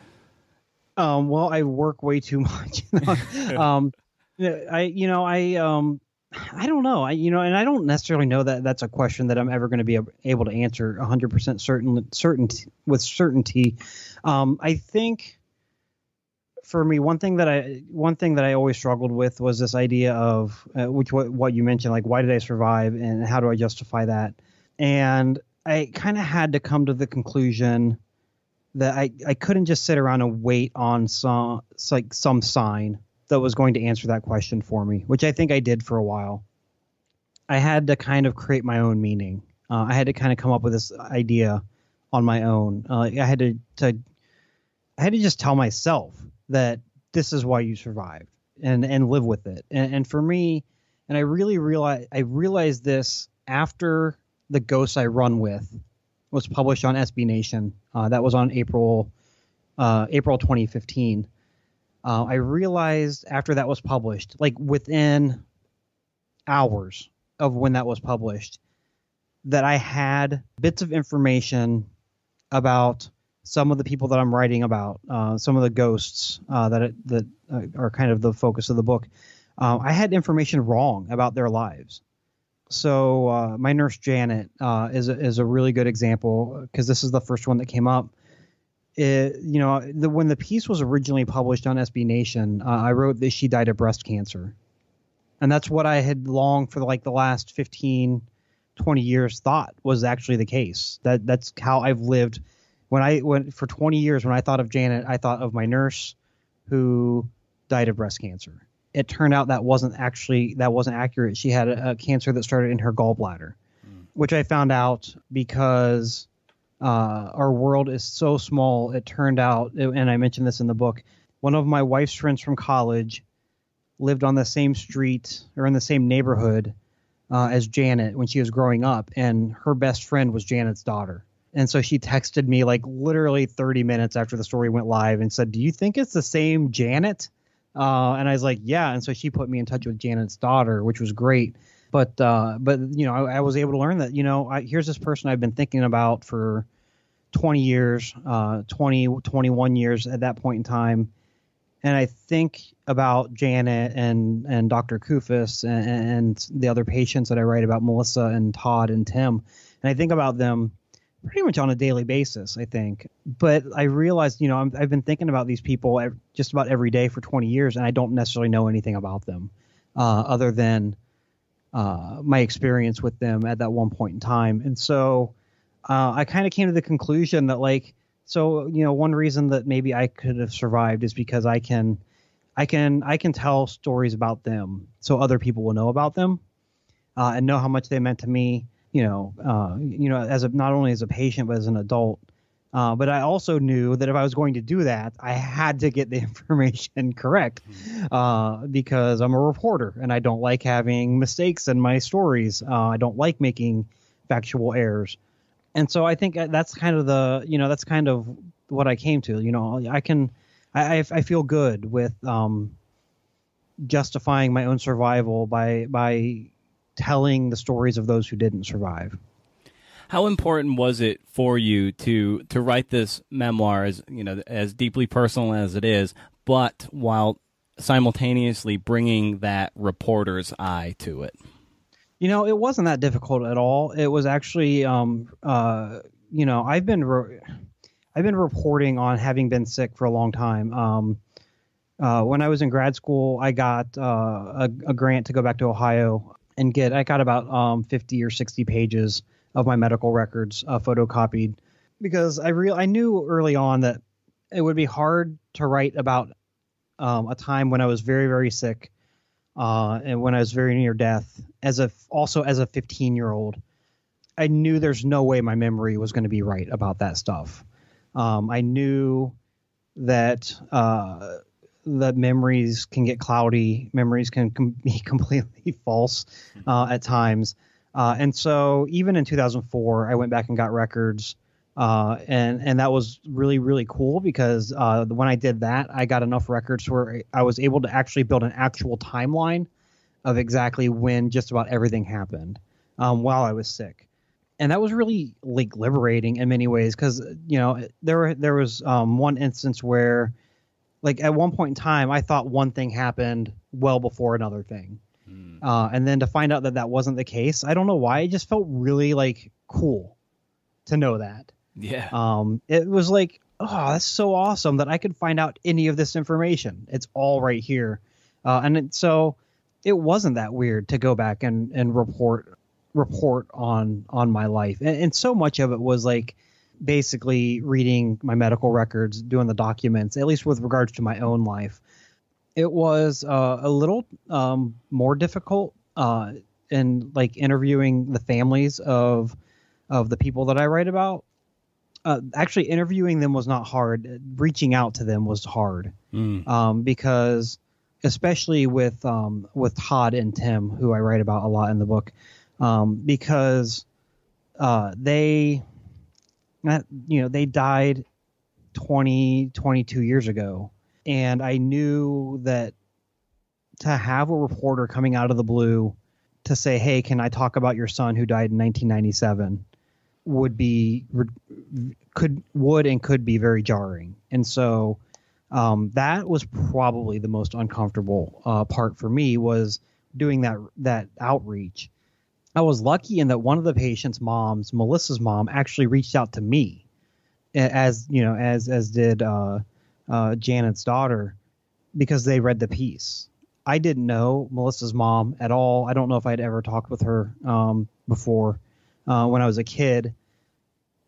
Um, well, I work way too much. um, I you know I um I don't know. I you know, and I don't necessarily know that that's a question that I'm ever going to be able to answer 100% certain certainty with certainty. Um, I think for me, one thing that I one thing that I always struggled with was this idea of uh, which what, what you mentioned, like why did I survive and how do I justify that? And I kind of had to come to the conclusion that I, I couldn't just sit around and wait on some like some sign that was going to answer that question for me, which I think I did for a while. I had to kind of create my own meaning. Uh, I had to kind of come up with this idea on my own. Uh, I had to, to I had to just tell myself that this is why you survived and and live with it. And, and for me, and I really realized I realized this after the Ghosts I Run with was published on SB Nation. Uh, that was on April uh, April 2015. Uh, I realized after that was published, like within hours of when that was published, that I had bits of information about some of the people that I'm writing about, uh, some of the ghosts uh, that it, that uh, are kind of the focus of the book. Um, I had information wrong about their lives. So uh, my nurse Janet uh, is a, is a really good example because this is the first one that came up. It, you know, the, when the piece was originally published on SB Nation, uh, I wrote that she died of breast cancer, and that's what I had long for like the last 15, 20 years thought was actually the case. That that's how I've lived when I went for 20 years, when I thought of Janet, I thought of my nurse who died of breast cancer. It turned out that wasn't actually that wasn't accurate. She had a, a cancer that started in her gallbladder, mm. which I found out because uh, our world is so small. It turned out, and I mentioned this in the book. One of my wife's friends from college lived on the same street or in the same neighborhood uh, as Janet when she was growing up, and her best friend was Janet's daughter. And so she texted me like literally 30 minutes after the story went live and said, "Do you think it's the same Janet?" Uh, and I was like, "Yeah." And so she put me in touch with Janet's daughter, which was great. But uh, but you know, I, I, was able to learn that you know, I, here's this person I've been thinking about for 20 years, uh, 20 21 years at that point in time, and I think about Janet and and Dr. Kufis and, and the other patients that I write about, Melissa and Todd and Tim, and I think about them pretty much on a daily basis, I think. But I realized, you know, i have been thinking about these people just about every day for 20 years, and I don't necessarily know anything about them uh, other than uh, my experience with them at that one point in time. And so uh, I kind of came to the conclusion that, like, so you know, one reason that maybe I could have survived is because I can, I can, I can tell stories about them, so other people will know about them, uh, and know how much they meant to me you know, uh, you know, as a not only as a patient but as an adult. Uh, but I also knew that if I was going to do that, I had to get the information correct mm-hmm. uh, because I'm a reporter and I don't like having mistakes in my stories. Uh, I don't like making factual errors, and so I think that's kind of the you know that's kind of what I came to. You know, I can I I feel good with um, justifying my own survival by by telling the stories of those who didn't survive. How important was it for you to to write this memoir as you know as deeply personal as it is, but while simultaneously bringing that reporter's eye to it? You know, it wasn't that difficult at all. It was actually, um, uh, you know, I've been re- I've been reporting on having been sick for a long time. Um, uh, when I was in grad school, I got uh, a, a, grant to go back to Ohio and get I got about um, 50 or 60 pages of my medical records uh, photocopied because I real I knew early on that it would be hard to write about um, a time when I was very very sick uh, and when I was very near death as a also as a 15 year old I knew there's no way my memory was going to be right about that stuff um, I knew that uh, that memories can get cloudy. Memories can com- be completely false uh, at times. Uh, and so even in 2004, I went back and got records. Uh, and and that was really really cool because uh, when I did that, I got enough records where I was able to actually build an actual timeline of exactly when just about everything happened um, while I was sick, and that was really like liberating in many ways because you know there there was um, one instance where like at one point in time, I thought one thing happened well before another thing. Mm. Uh, and then to find out that that wasn't the case, I don't know why. It just felt really like cool to know that. Yeah. Um, it was like, oh, that's so awesome that I could find out any of this information. It's all right here. Uh, and it, so it wasn't that weird to go back and, and report report on on my life. And, and so much of it was like basically reading my medical records, doing the documents, at least with regards to my own life. It was uh, a little um, more difficult uh, in like interviewing the families of of the people that I write about. Uh, actually, interviewing them was not hard. Reaching out to them was hard mm. um, because, especially with um, with Todd and Tim, who I write about a lot in the book, um, because uh, they you know, they died 20, 22 years ago. And I knew that to have a reporter coming out of the blue to say, "Hey, can I talk about your son who died in 1997?" Would be could would and could be very jarring. And so um, that was probably the most uncomfortable uh, part for me was doing that that outreach I was lucky in that one of the patient's moms, Melissa's mom, actually reached out to me, as you know, as as did uh, uh, Janet's daughter, because they read the piece. I didn't know Melissa's mom at all. I don't know if I'd ever talked with her um, before uh, when I was a kid,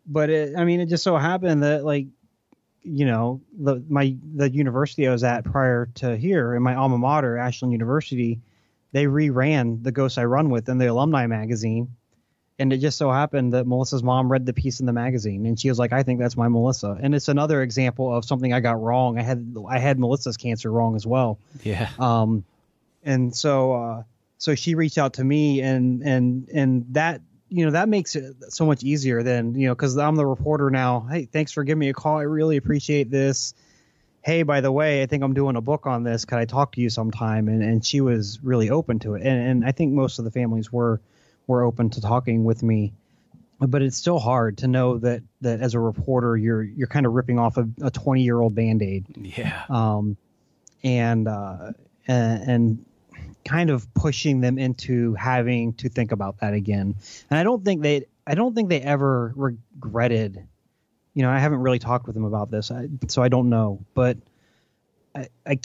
but it, I mean, it just so happened that like you know the my the university I was at prior to here in my alma mater, Ashland University they reran the Ghosts I Run With in the alumni magazine, and it just so happened that Melissa's mom read the piece in the magazine, and she was like, "I think that's my Melissa." And it's another example of something I got wrong. I had I had Melissa's cancer wrong as well. Yeah. Um, and so uh, so she reached out to me, and and and that you know that makes it so much easier than you know because I'm the reporter now. Hey, thanks for giving me a call. I really appreciate this. Hey, by the way, I think I'm doing a book on this. Could I talk to you sometime? And and she was really open to it, and and I think most of the families were were open to talking with me. But it's still hard to know that that as a reporter, you're you're kind of ripping off a 20 year old band aid. Yeah. Um, and uh, and, and kind of pushing them into having to think about that again. And I don't think they I don't think they ever regretted. You know, I haven't really talked with them about this, so I don't know. But I, I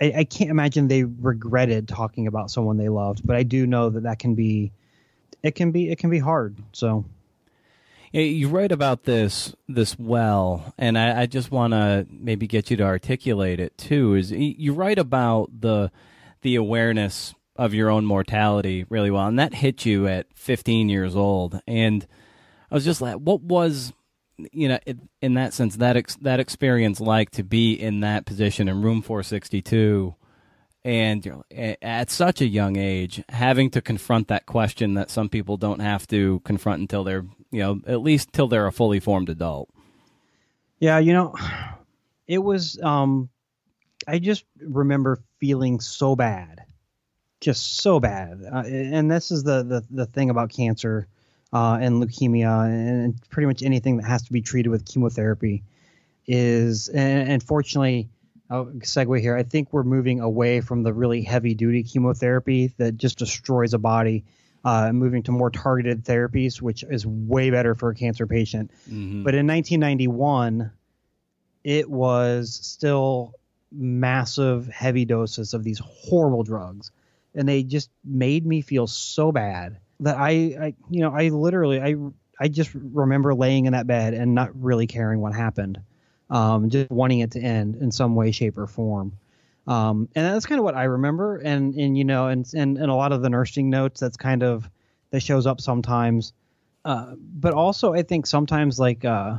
I can't imagine they regretted talking about someone they loved. But I do know that that can be it can be it can be hard. So. You write about this this well, and I, I just want to maybe get you to articulate it too. Is you write about the the awareness of your own mortality really well, and that hit you at 15 years old. And I was just like, what was, you know, in that sense, that ex- that experience like to be in that position in room 462, and at such a young age, having to confront that question that some people don't have to confront until they're, you know, at least till they're a fully formed adult. Yeah, you know, it was. um I just remember feeling so bad, just so bad. Uh, and this is the, the the thing about cancer uh, and leukemia and pretty much anything that has to be treated with chemotherapy is, and, and fortunately, I'll segue here. I think we're moving away from the really heavy duty chemotherapy that just destroys a body. Uh, moving to more targeted therapies, which is way better for a cancer patient. Mm-hmm. But in 1991, it was still massive heavy doses of these horrible drugs. And they just made me feel so bad that I, I you know i literally i i just remember laying in that bed and not really caring what happened um, just wanting it to end in some way shape or form. Um, and that's kind of what i remember. And and you know and and, and a lot of the nursing notes that's kind of that shows up sometimes. Uh, but also i think sometimes like uh,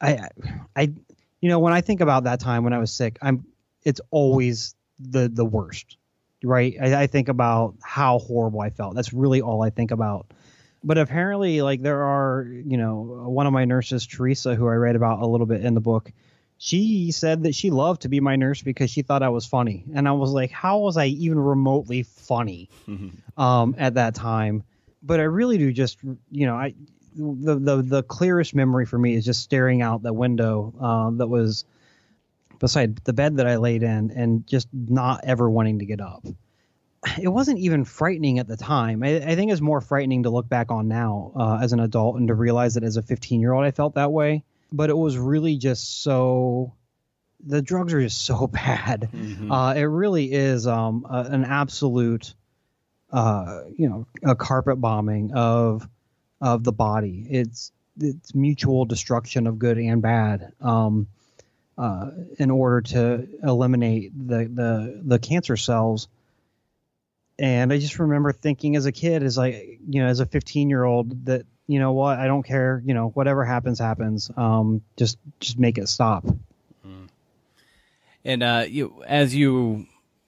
I, I you know, when I think about that time when I was sick, I'm it's always the the worst, right? I, I think about how horrible I felt. That's really all I think about. But apparently, like there are, you know, one of my nurses, Teresa, who I read about a little bit in the book, she said that she loved to be my nurse because she thought I was funny, and I was like, how was I even remotely funny um, at that time? But I really do just, you know, I the, the the clearest memory for me is just staring out the window uh, that was beside the bed that I laid in and just not ever wanting to get up. It wasn't even frightening at the time. I, I think it's more frightening to look back on now uh, as an adult and to realize that as a 15 year old I felt that way. But it was really just so. The drugs are just so bad. Mm-hmm. Uh, it really is um, a, an absolute, uh, you know, a carpet bombing of of the body. It's it's mutual destruction of good and bad um, uh, in order to eliminate the, the the cancer cells. And I just remember thinking as a kid, as like you know, as a 15 year old, that you know what, I don't care. You know, whatever happens, happens. Um, just just make it stop. Mm. And uh, you, as you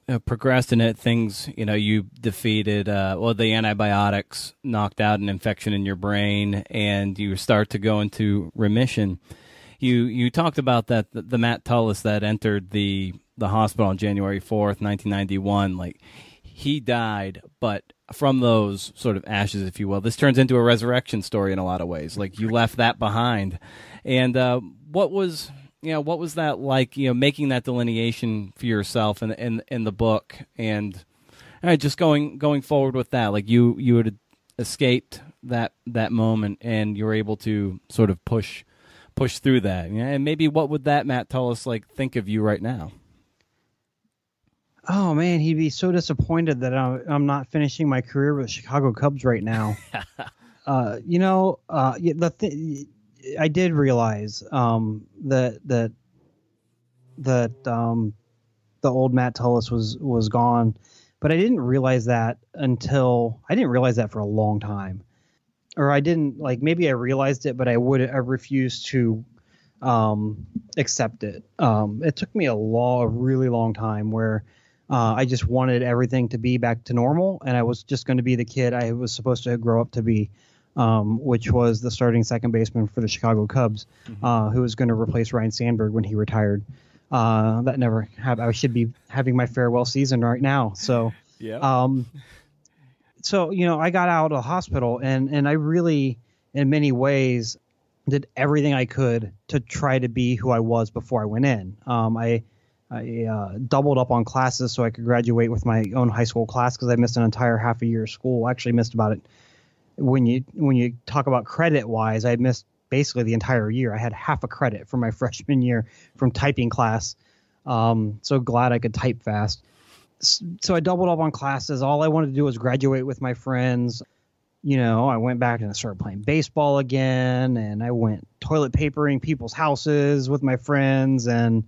uh, progressed in it, things you know you defeated. Uh, well, the antibiotics knocked out an infection in your brain, and you start to go into remission. You you talked about that the, the Matt Tullis that entered the the hospital on January fourth, nineteen ninety one. Like he died, but from those sort of ashes, if you will, this turns into a resurrection story in a lot of ways. Like you left that behind, and uh, what was you know, what was that like? You know, making that delineation for yourself in in in the book, and right, just going going forward with that. Like you you had escaped that that moment, and you were able to sort of push push through that. You know, And maybe what would that Matt tell us? like think of you right now? Oh man, he'd be so disappointed that I'm not finishing my career with Chicago Cubs right now. uh, you know, uh, the th- I did realize um, that that that um, the old Matt Tullis was was gone, but I didn't realize that until I didn't realize that for a long time, or I didn't like maybe I realized it, but I would I refused to um, accept it. Um, it took me a long, a really long time where uh, I just wanted everything to be back to normal, and I was just going to be the kid I was supposed to grow up to be um, which was the starting second baseman for the Chicago Cubs, mm-hmm. uh, who was going to replace Ryne Sandberg when he retired. Uh, that never happened. I should be having my farewell season right now. So, yeah. Um, so you know, I got out of the hospital, and and I really, in many ways, did everything I could to try to be who I was before I went in. Um, I I uh, doubled up on classes so I could graduate with my own high school class because I missed an entire half a year of school. I actually missed about it when you when you talk about credit wise, I missed basically the entire year. I had half a credit for my freshman year from typing class. Um, so glad I could type fast. So I doubled up on classes. All I wanted to do was graduate with my friends. You know, I went back and I started playing baseball again, and I went toilet papering people's houses with my friends, and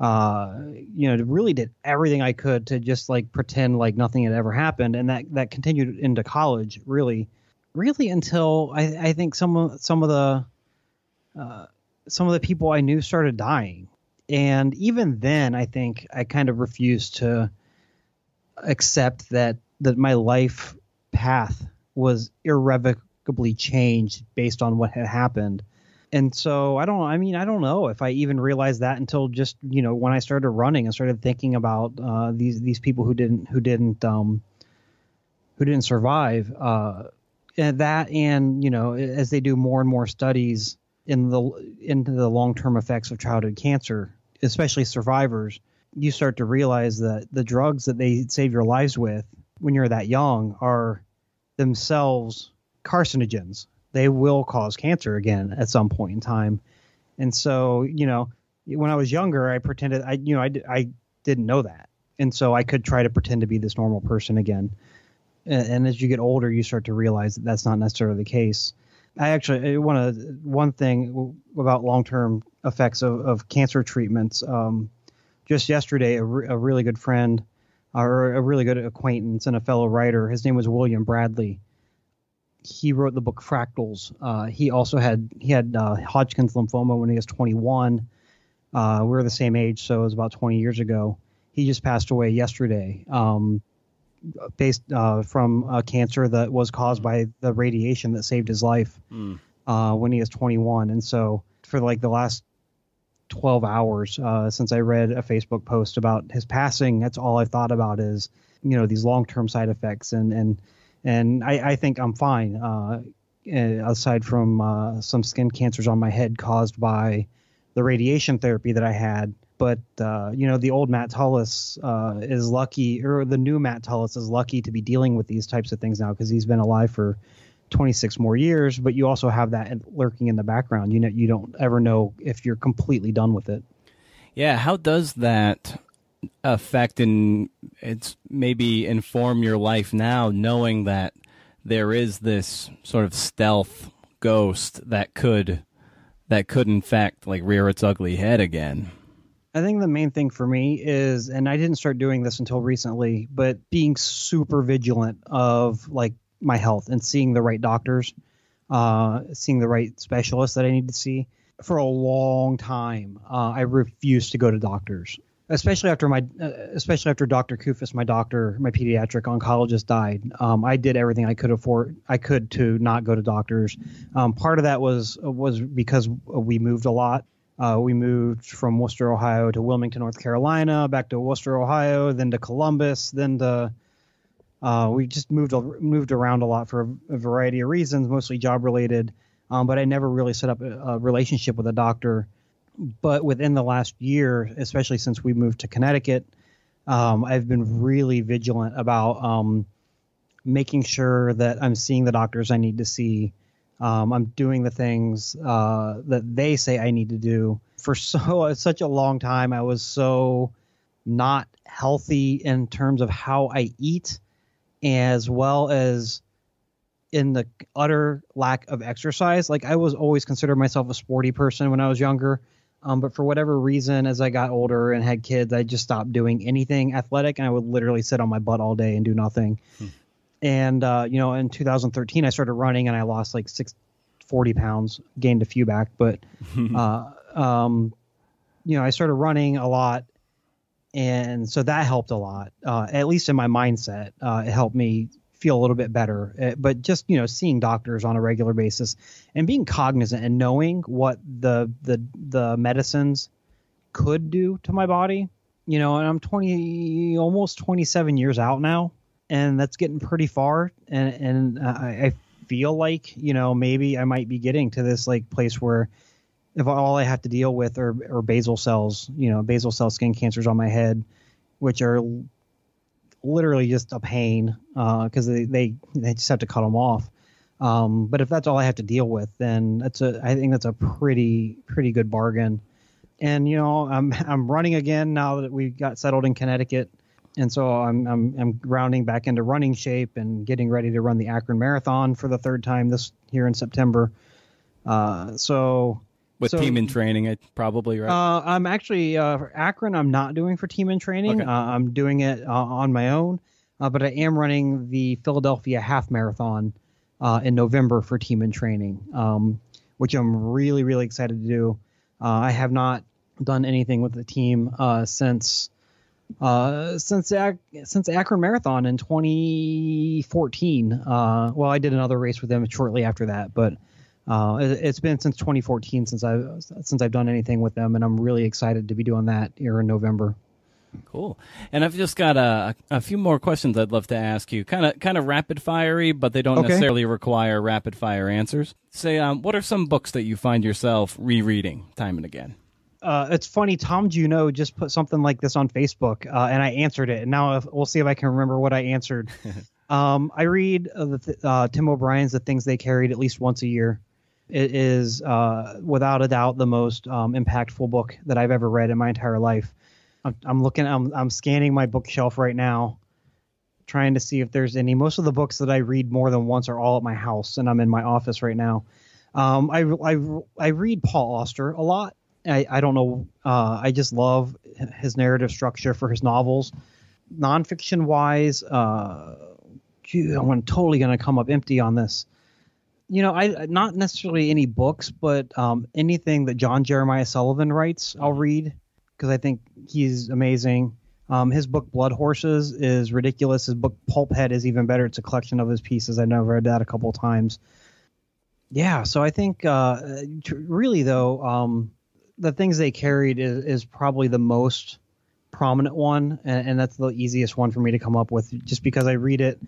uh, you know, really did everything I could to just like pretend like nothing had ever happened, and that that continued into college. Really, really until I, I think some of some of the uh, some of the people I knew started dying, and even then, I think I kind of refused to accept that that my life path was irrevocably changed based on what had happened. And so I don't I mean I don't know if I even realized that until just you know when I started running and started thinking about uh, these these people who didn't who didn't um, who didn't survive uh, Uh, that and you know as they do more and more studies in the into the long-term effects of childhood cancer especially survivors you start to realize that the drugs that they save your lives with when you're that young are themselves carcinogens. They will cause cancer again at some point in time. And so you know when i was younger i pretended i you know i, I didn't know that. And so i could try to pretend to be this normal person again and, as you get older, you start to realize that that's not necessarily the case. I actually want to one thing about long term effects of, of cancer treatments. Um, just yesterday, a, re- a, really good friend or a really good acquaintance and a fellow writer, his name was William Bradley. He wrote the book Fractals. Uh, he also had he had uh, Hodgkin's lymphoma when he was 21. Uh, we were the same age, so it was about 20 years ago. He just passed away yesterday. Um, based uh, from a cancer that was caused by the radiation that saved his life mm. uh, when he was 21. And so for like the last 12 hours uh, since I read a Facebook post about his passing, that's all I've thought about is you know these long-term side effects and and and I, I think I'm fine uh, eh, aside from uh, some skin cancers on my head caused by the radiation therapy that I had but uh, you know the old Matt Tullis uh, is lucky, or the new Matt Tullis is lucky to be dealing with these types of things now because he's been alive for 26 more years. But you also have that lurking in the background. You know, you don't ever know if you're completely done with it. Yeah, how does that affect and it's maybe inform your life now, knowing that there is this sort of stealth ghost that could that could in fact like rear its ugly head again? I think the main thing for me is, and I didn't start doing this until recently, but being super vigilant of like my health and seeing the right doctors, uh, seeing the right specialists that I need to see. For a long time, uh, I refused to go to doctors, especially after my, uh, especially after Dr. Kufis, my doctor, my pediatric oncologist, died. Um, I did everything I could afford, I could to not go to doctors. Um, part of that was was because we moved a lot uh, we moved from Wooster, Ohio to Wilmington, North Carolina, back to Wooster, Ohio, then to Columbus, then to. Uh, we just moved moved around a lot for a, a variety of reasons, mostly job related. Um, but I never really set up a, a, relationship with a doctor. But within the last year, especially since we moved to Connecticut, um, I've been really vigilant about um, making sure that I'm seeing the doctors I need to see um, I'm doing the things uh, that they say I need to do. For so such a long time, I was so not healthy in terms of how I eat, as well as in the utter lack of exercise. Like I was always considered myself a sporty person when I was younger. Um, but for whatever reason, as I got older and had kids, I just stopped doing anything athletic, and I would literally sit on my butt all day and do nothing. Hmm. And uh, you know, in 2013, I started running, and I lost like six, 40 pounds, gained a few back, but uh, um, you know, I started running a lot, and so that helped a lot. Uh, at least in my mindset, uh, it helped me feel a little bit better. Uh, but just you know, seeing doctors on a regular basis and being cognizant and knowing what the the the medicines could do to my body. You know, and I'm 20, almost 27 years out now, and that's getting pretty far. And and I, I feel like you know maybe I might be getting to this like place where if all I have to deal with are, are basal cells, you know, basal cell skin cancers on my head, which are literally just a pain because uh, they, they they just have to cut them off. Um, but if that's all I have to deal with, then that's a I think that's a pretty pretty good bargain. And you know, I'm I'm running again now that we got settled in Connecticut, and so I'm I'm I'm rounding back into running shape and getting ready to run the Akron Marathon for the third time this here in September. Uh, so with so, team in training, I probably right. Uh, I'm actually uh, Akron. I'm not doing for team in training. Okay. Uh, I'm doing it uh, on my own, uh, but I am running the Philadelphia Half Marathon uh, in November for team in training, um, which I'm really really excited to do. I have not done anything with the team since since since Akron Marathon in 2014. well, I did another race with them shortly after that, but. Uh, it, has been since 2014 since I've since I've done anything with them, and I'm really excited to be doing that here in November. Cool. And I've just got a, a few more questions I'd love to ask you. Kind of kind of rapid fiery, but they don't okay. necessarily require rapid fire answers. Say, um, what are some books that you find yourself rereading time and again? Uh, it's funny. Tom Junod just put something like this on Facebook, uh, and I answered it. And now we'll see if I can remember what I answered. um, I read uh, the, uh, Tim O'Brien's "The Things They Carried" at least once a year. It is uh, without a doubt the most um, impactful book that I've ever read in my entire life. I'm, I'm looking, I'm, I'm scanning my bookshelf right now, trying to see if there's any. Most of the books that I read more than once are all at my house, and I'm in my office right now. Um, I, I, I read Paul Auster a lot. I, I don't know. Uh, I just love his narrative structure for his novels. Nonfiction wise, uh, I'm totally going to come up empty on this you know, I not necessarily any books, but um, anything that John Jeremiah Sullivan writes, I'll mm-hmm. read because I think he's amazing. Um, his book Blood Horses is ridiculous. His book Pulphead is even better. It's a collection of his pieces. I know I've never read that a couple times. Yeah, so I think uh, really though, um, the things they carried is, is probably the most prominent one, and, and, that's the easiest one for me to come up with, just because I read it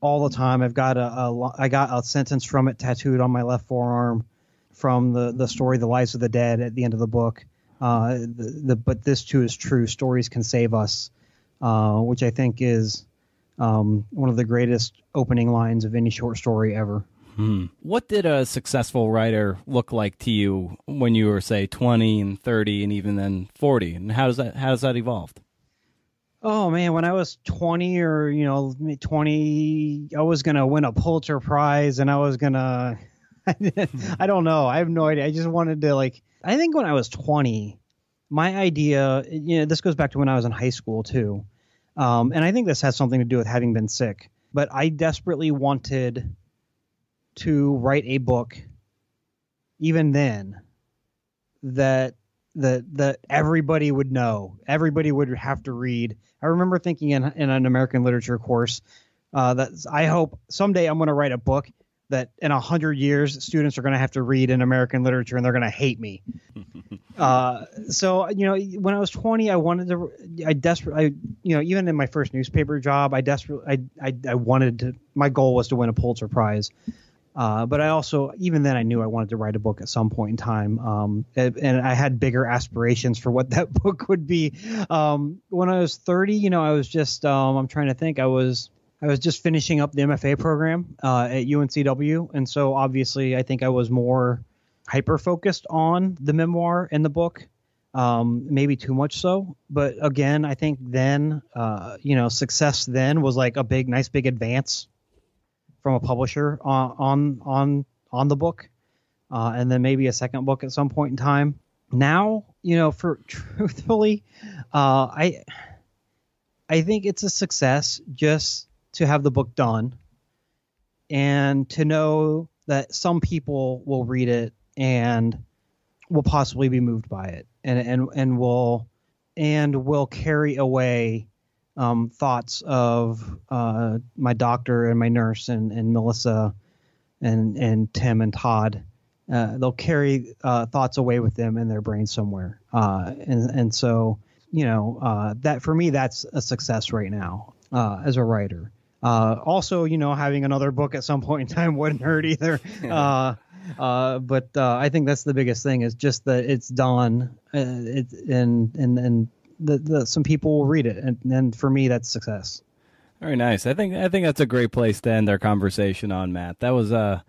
all the time. I've got a, a I got a sentence from it tattooed on my left forearm from the the story "The Lives of the Dead" at the end of the book. Uh, the, the but this too is true. Stories can save us, uh, which I think is um, one of the greatest opening lines of any short story ever. Hmm. What did a successful writer look like to you when you were, say, twenty and thirty, and even then forty? And how does that how does that evolved? Oh man, when I was 20 or you know 20, I was gonna win a Pulitzer Prize, and I was gonna. I don't know. I have no idea. I just wanted to like. I think when I was 20, my idea. You know, this goes back to when I was in high school too, um, and I think this has something to do with having been sick. But I desperately wanted to write a book, even then, that that that everybody would know, everybody would have to read, I remember thinking in, in an American literature course uh, that I hope someday I'm going to write a book that in a hundred years students are going to have to read in American literature and they're going to hate me. uh, so you know, when I was 20, I wanted to. I desperate. I you know, even in my first newspaper job, I desperately. I, I I wanted to. My goal was to win a Pulitzer Prize. Uh, but I also, even then, I knew I wanted to write a book at some point in time, um, and, and, I had bigger aspirations for what that book would be. Um, when I was 30, you know, I was just, um, I'm trying to think, I was, I was just finishing up the MFA program uh, at UNCW, and so obviously, I think I was more hyper focused on the memoir and the book, um, maybe too much so. But again, I think then, uh, you know, success then was like a big, nice, big advance from a publisher on on on, the book, uh, and then maybe a second book at some point in time. Now you know, for truthfully, uh, I I think it's a success just to have the book done and to know that some people will read it and will possibly be moved by it and and and will and will carry away um, thoughts of uh, my doctor and my nurse and, and Melissa and and Tim and Todd. Uh, they'll carry uh, thoughts away with them in their brain somewhere, uh, and and so you know uh, that for me that's a success right now uh, as a writer. also, you know, having another book at some point in time wouldn't hurt either. but I think that's the biggest thing is just that it's done, it, and and and the, some people will read it, and, and for me, that's success. Very nice. I think I think that's a great place to end our conversation on, Matt. That was uh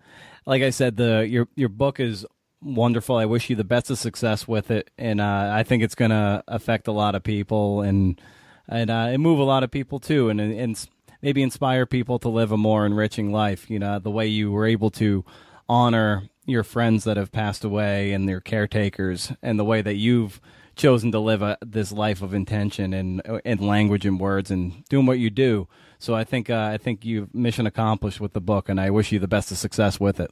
like I said, the your your book is wonderful. I wish you the best of success with it, and uh, I think it's going to affect a lot of people and and uh, and move a lot of people too, and and maybe inspire people to live a more enriching life. You know, the way you were able to honor your friends that have passed away and their caretakers, and the way that you've chosen to live a, this life of intention and and language and words and doing what you do. So I think uh, I think you've mission accomplished with the book, and I wish you the best of success with it.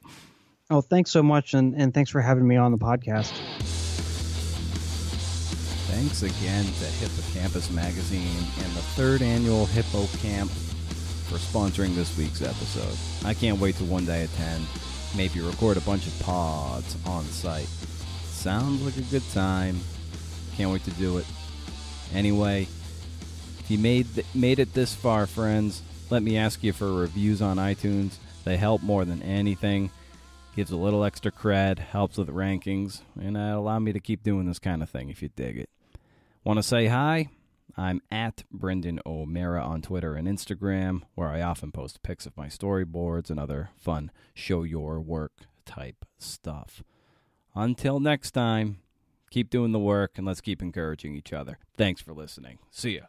Oh, thanks so much, and and thanks for having me on the podcast. Thanks again to Hippocampus Magazine and the third annual Hippo Camp for sponsoring this week's episode. I can't wait to one day attend, maybe record a bunch of pods on site. Sounds like a good time. Can't wait to do it. Anyway, if you made th- made it this far, friends, let me ask you for reviews on iTunes. They help more than anything. Gives a little extra cred, helps with rankings, and uh, allow me to keep doing this kind of thing if you dig it. Want to say hi? I'm at Brendan O'Meara on Twitter and Instagram, where I often post pics of my storyboards and other fun show your work type stuff. Until next time. Keep doing the work and let's keep encouraging each other. Thanks for listening. See ya.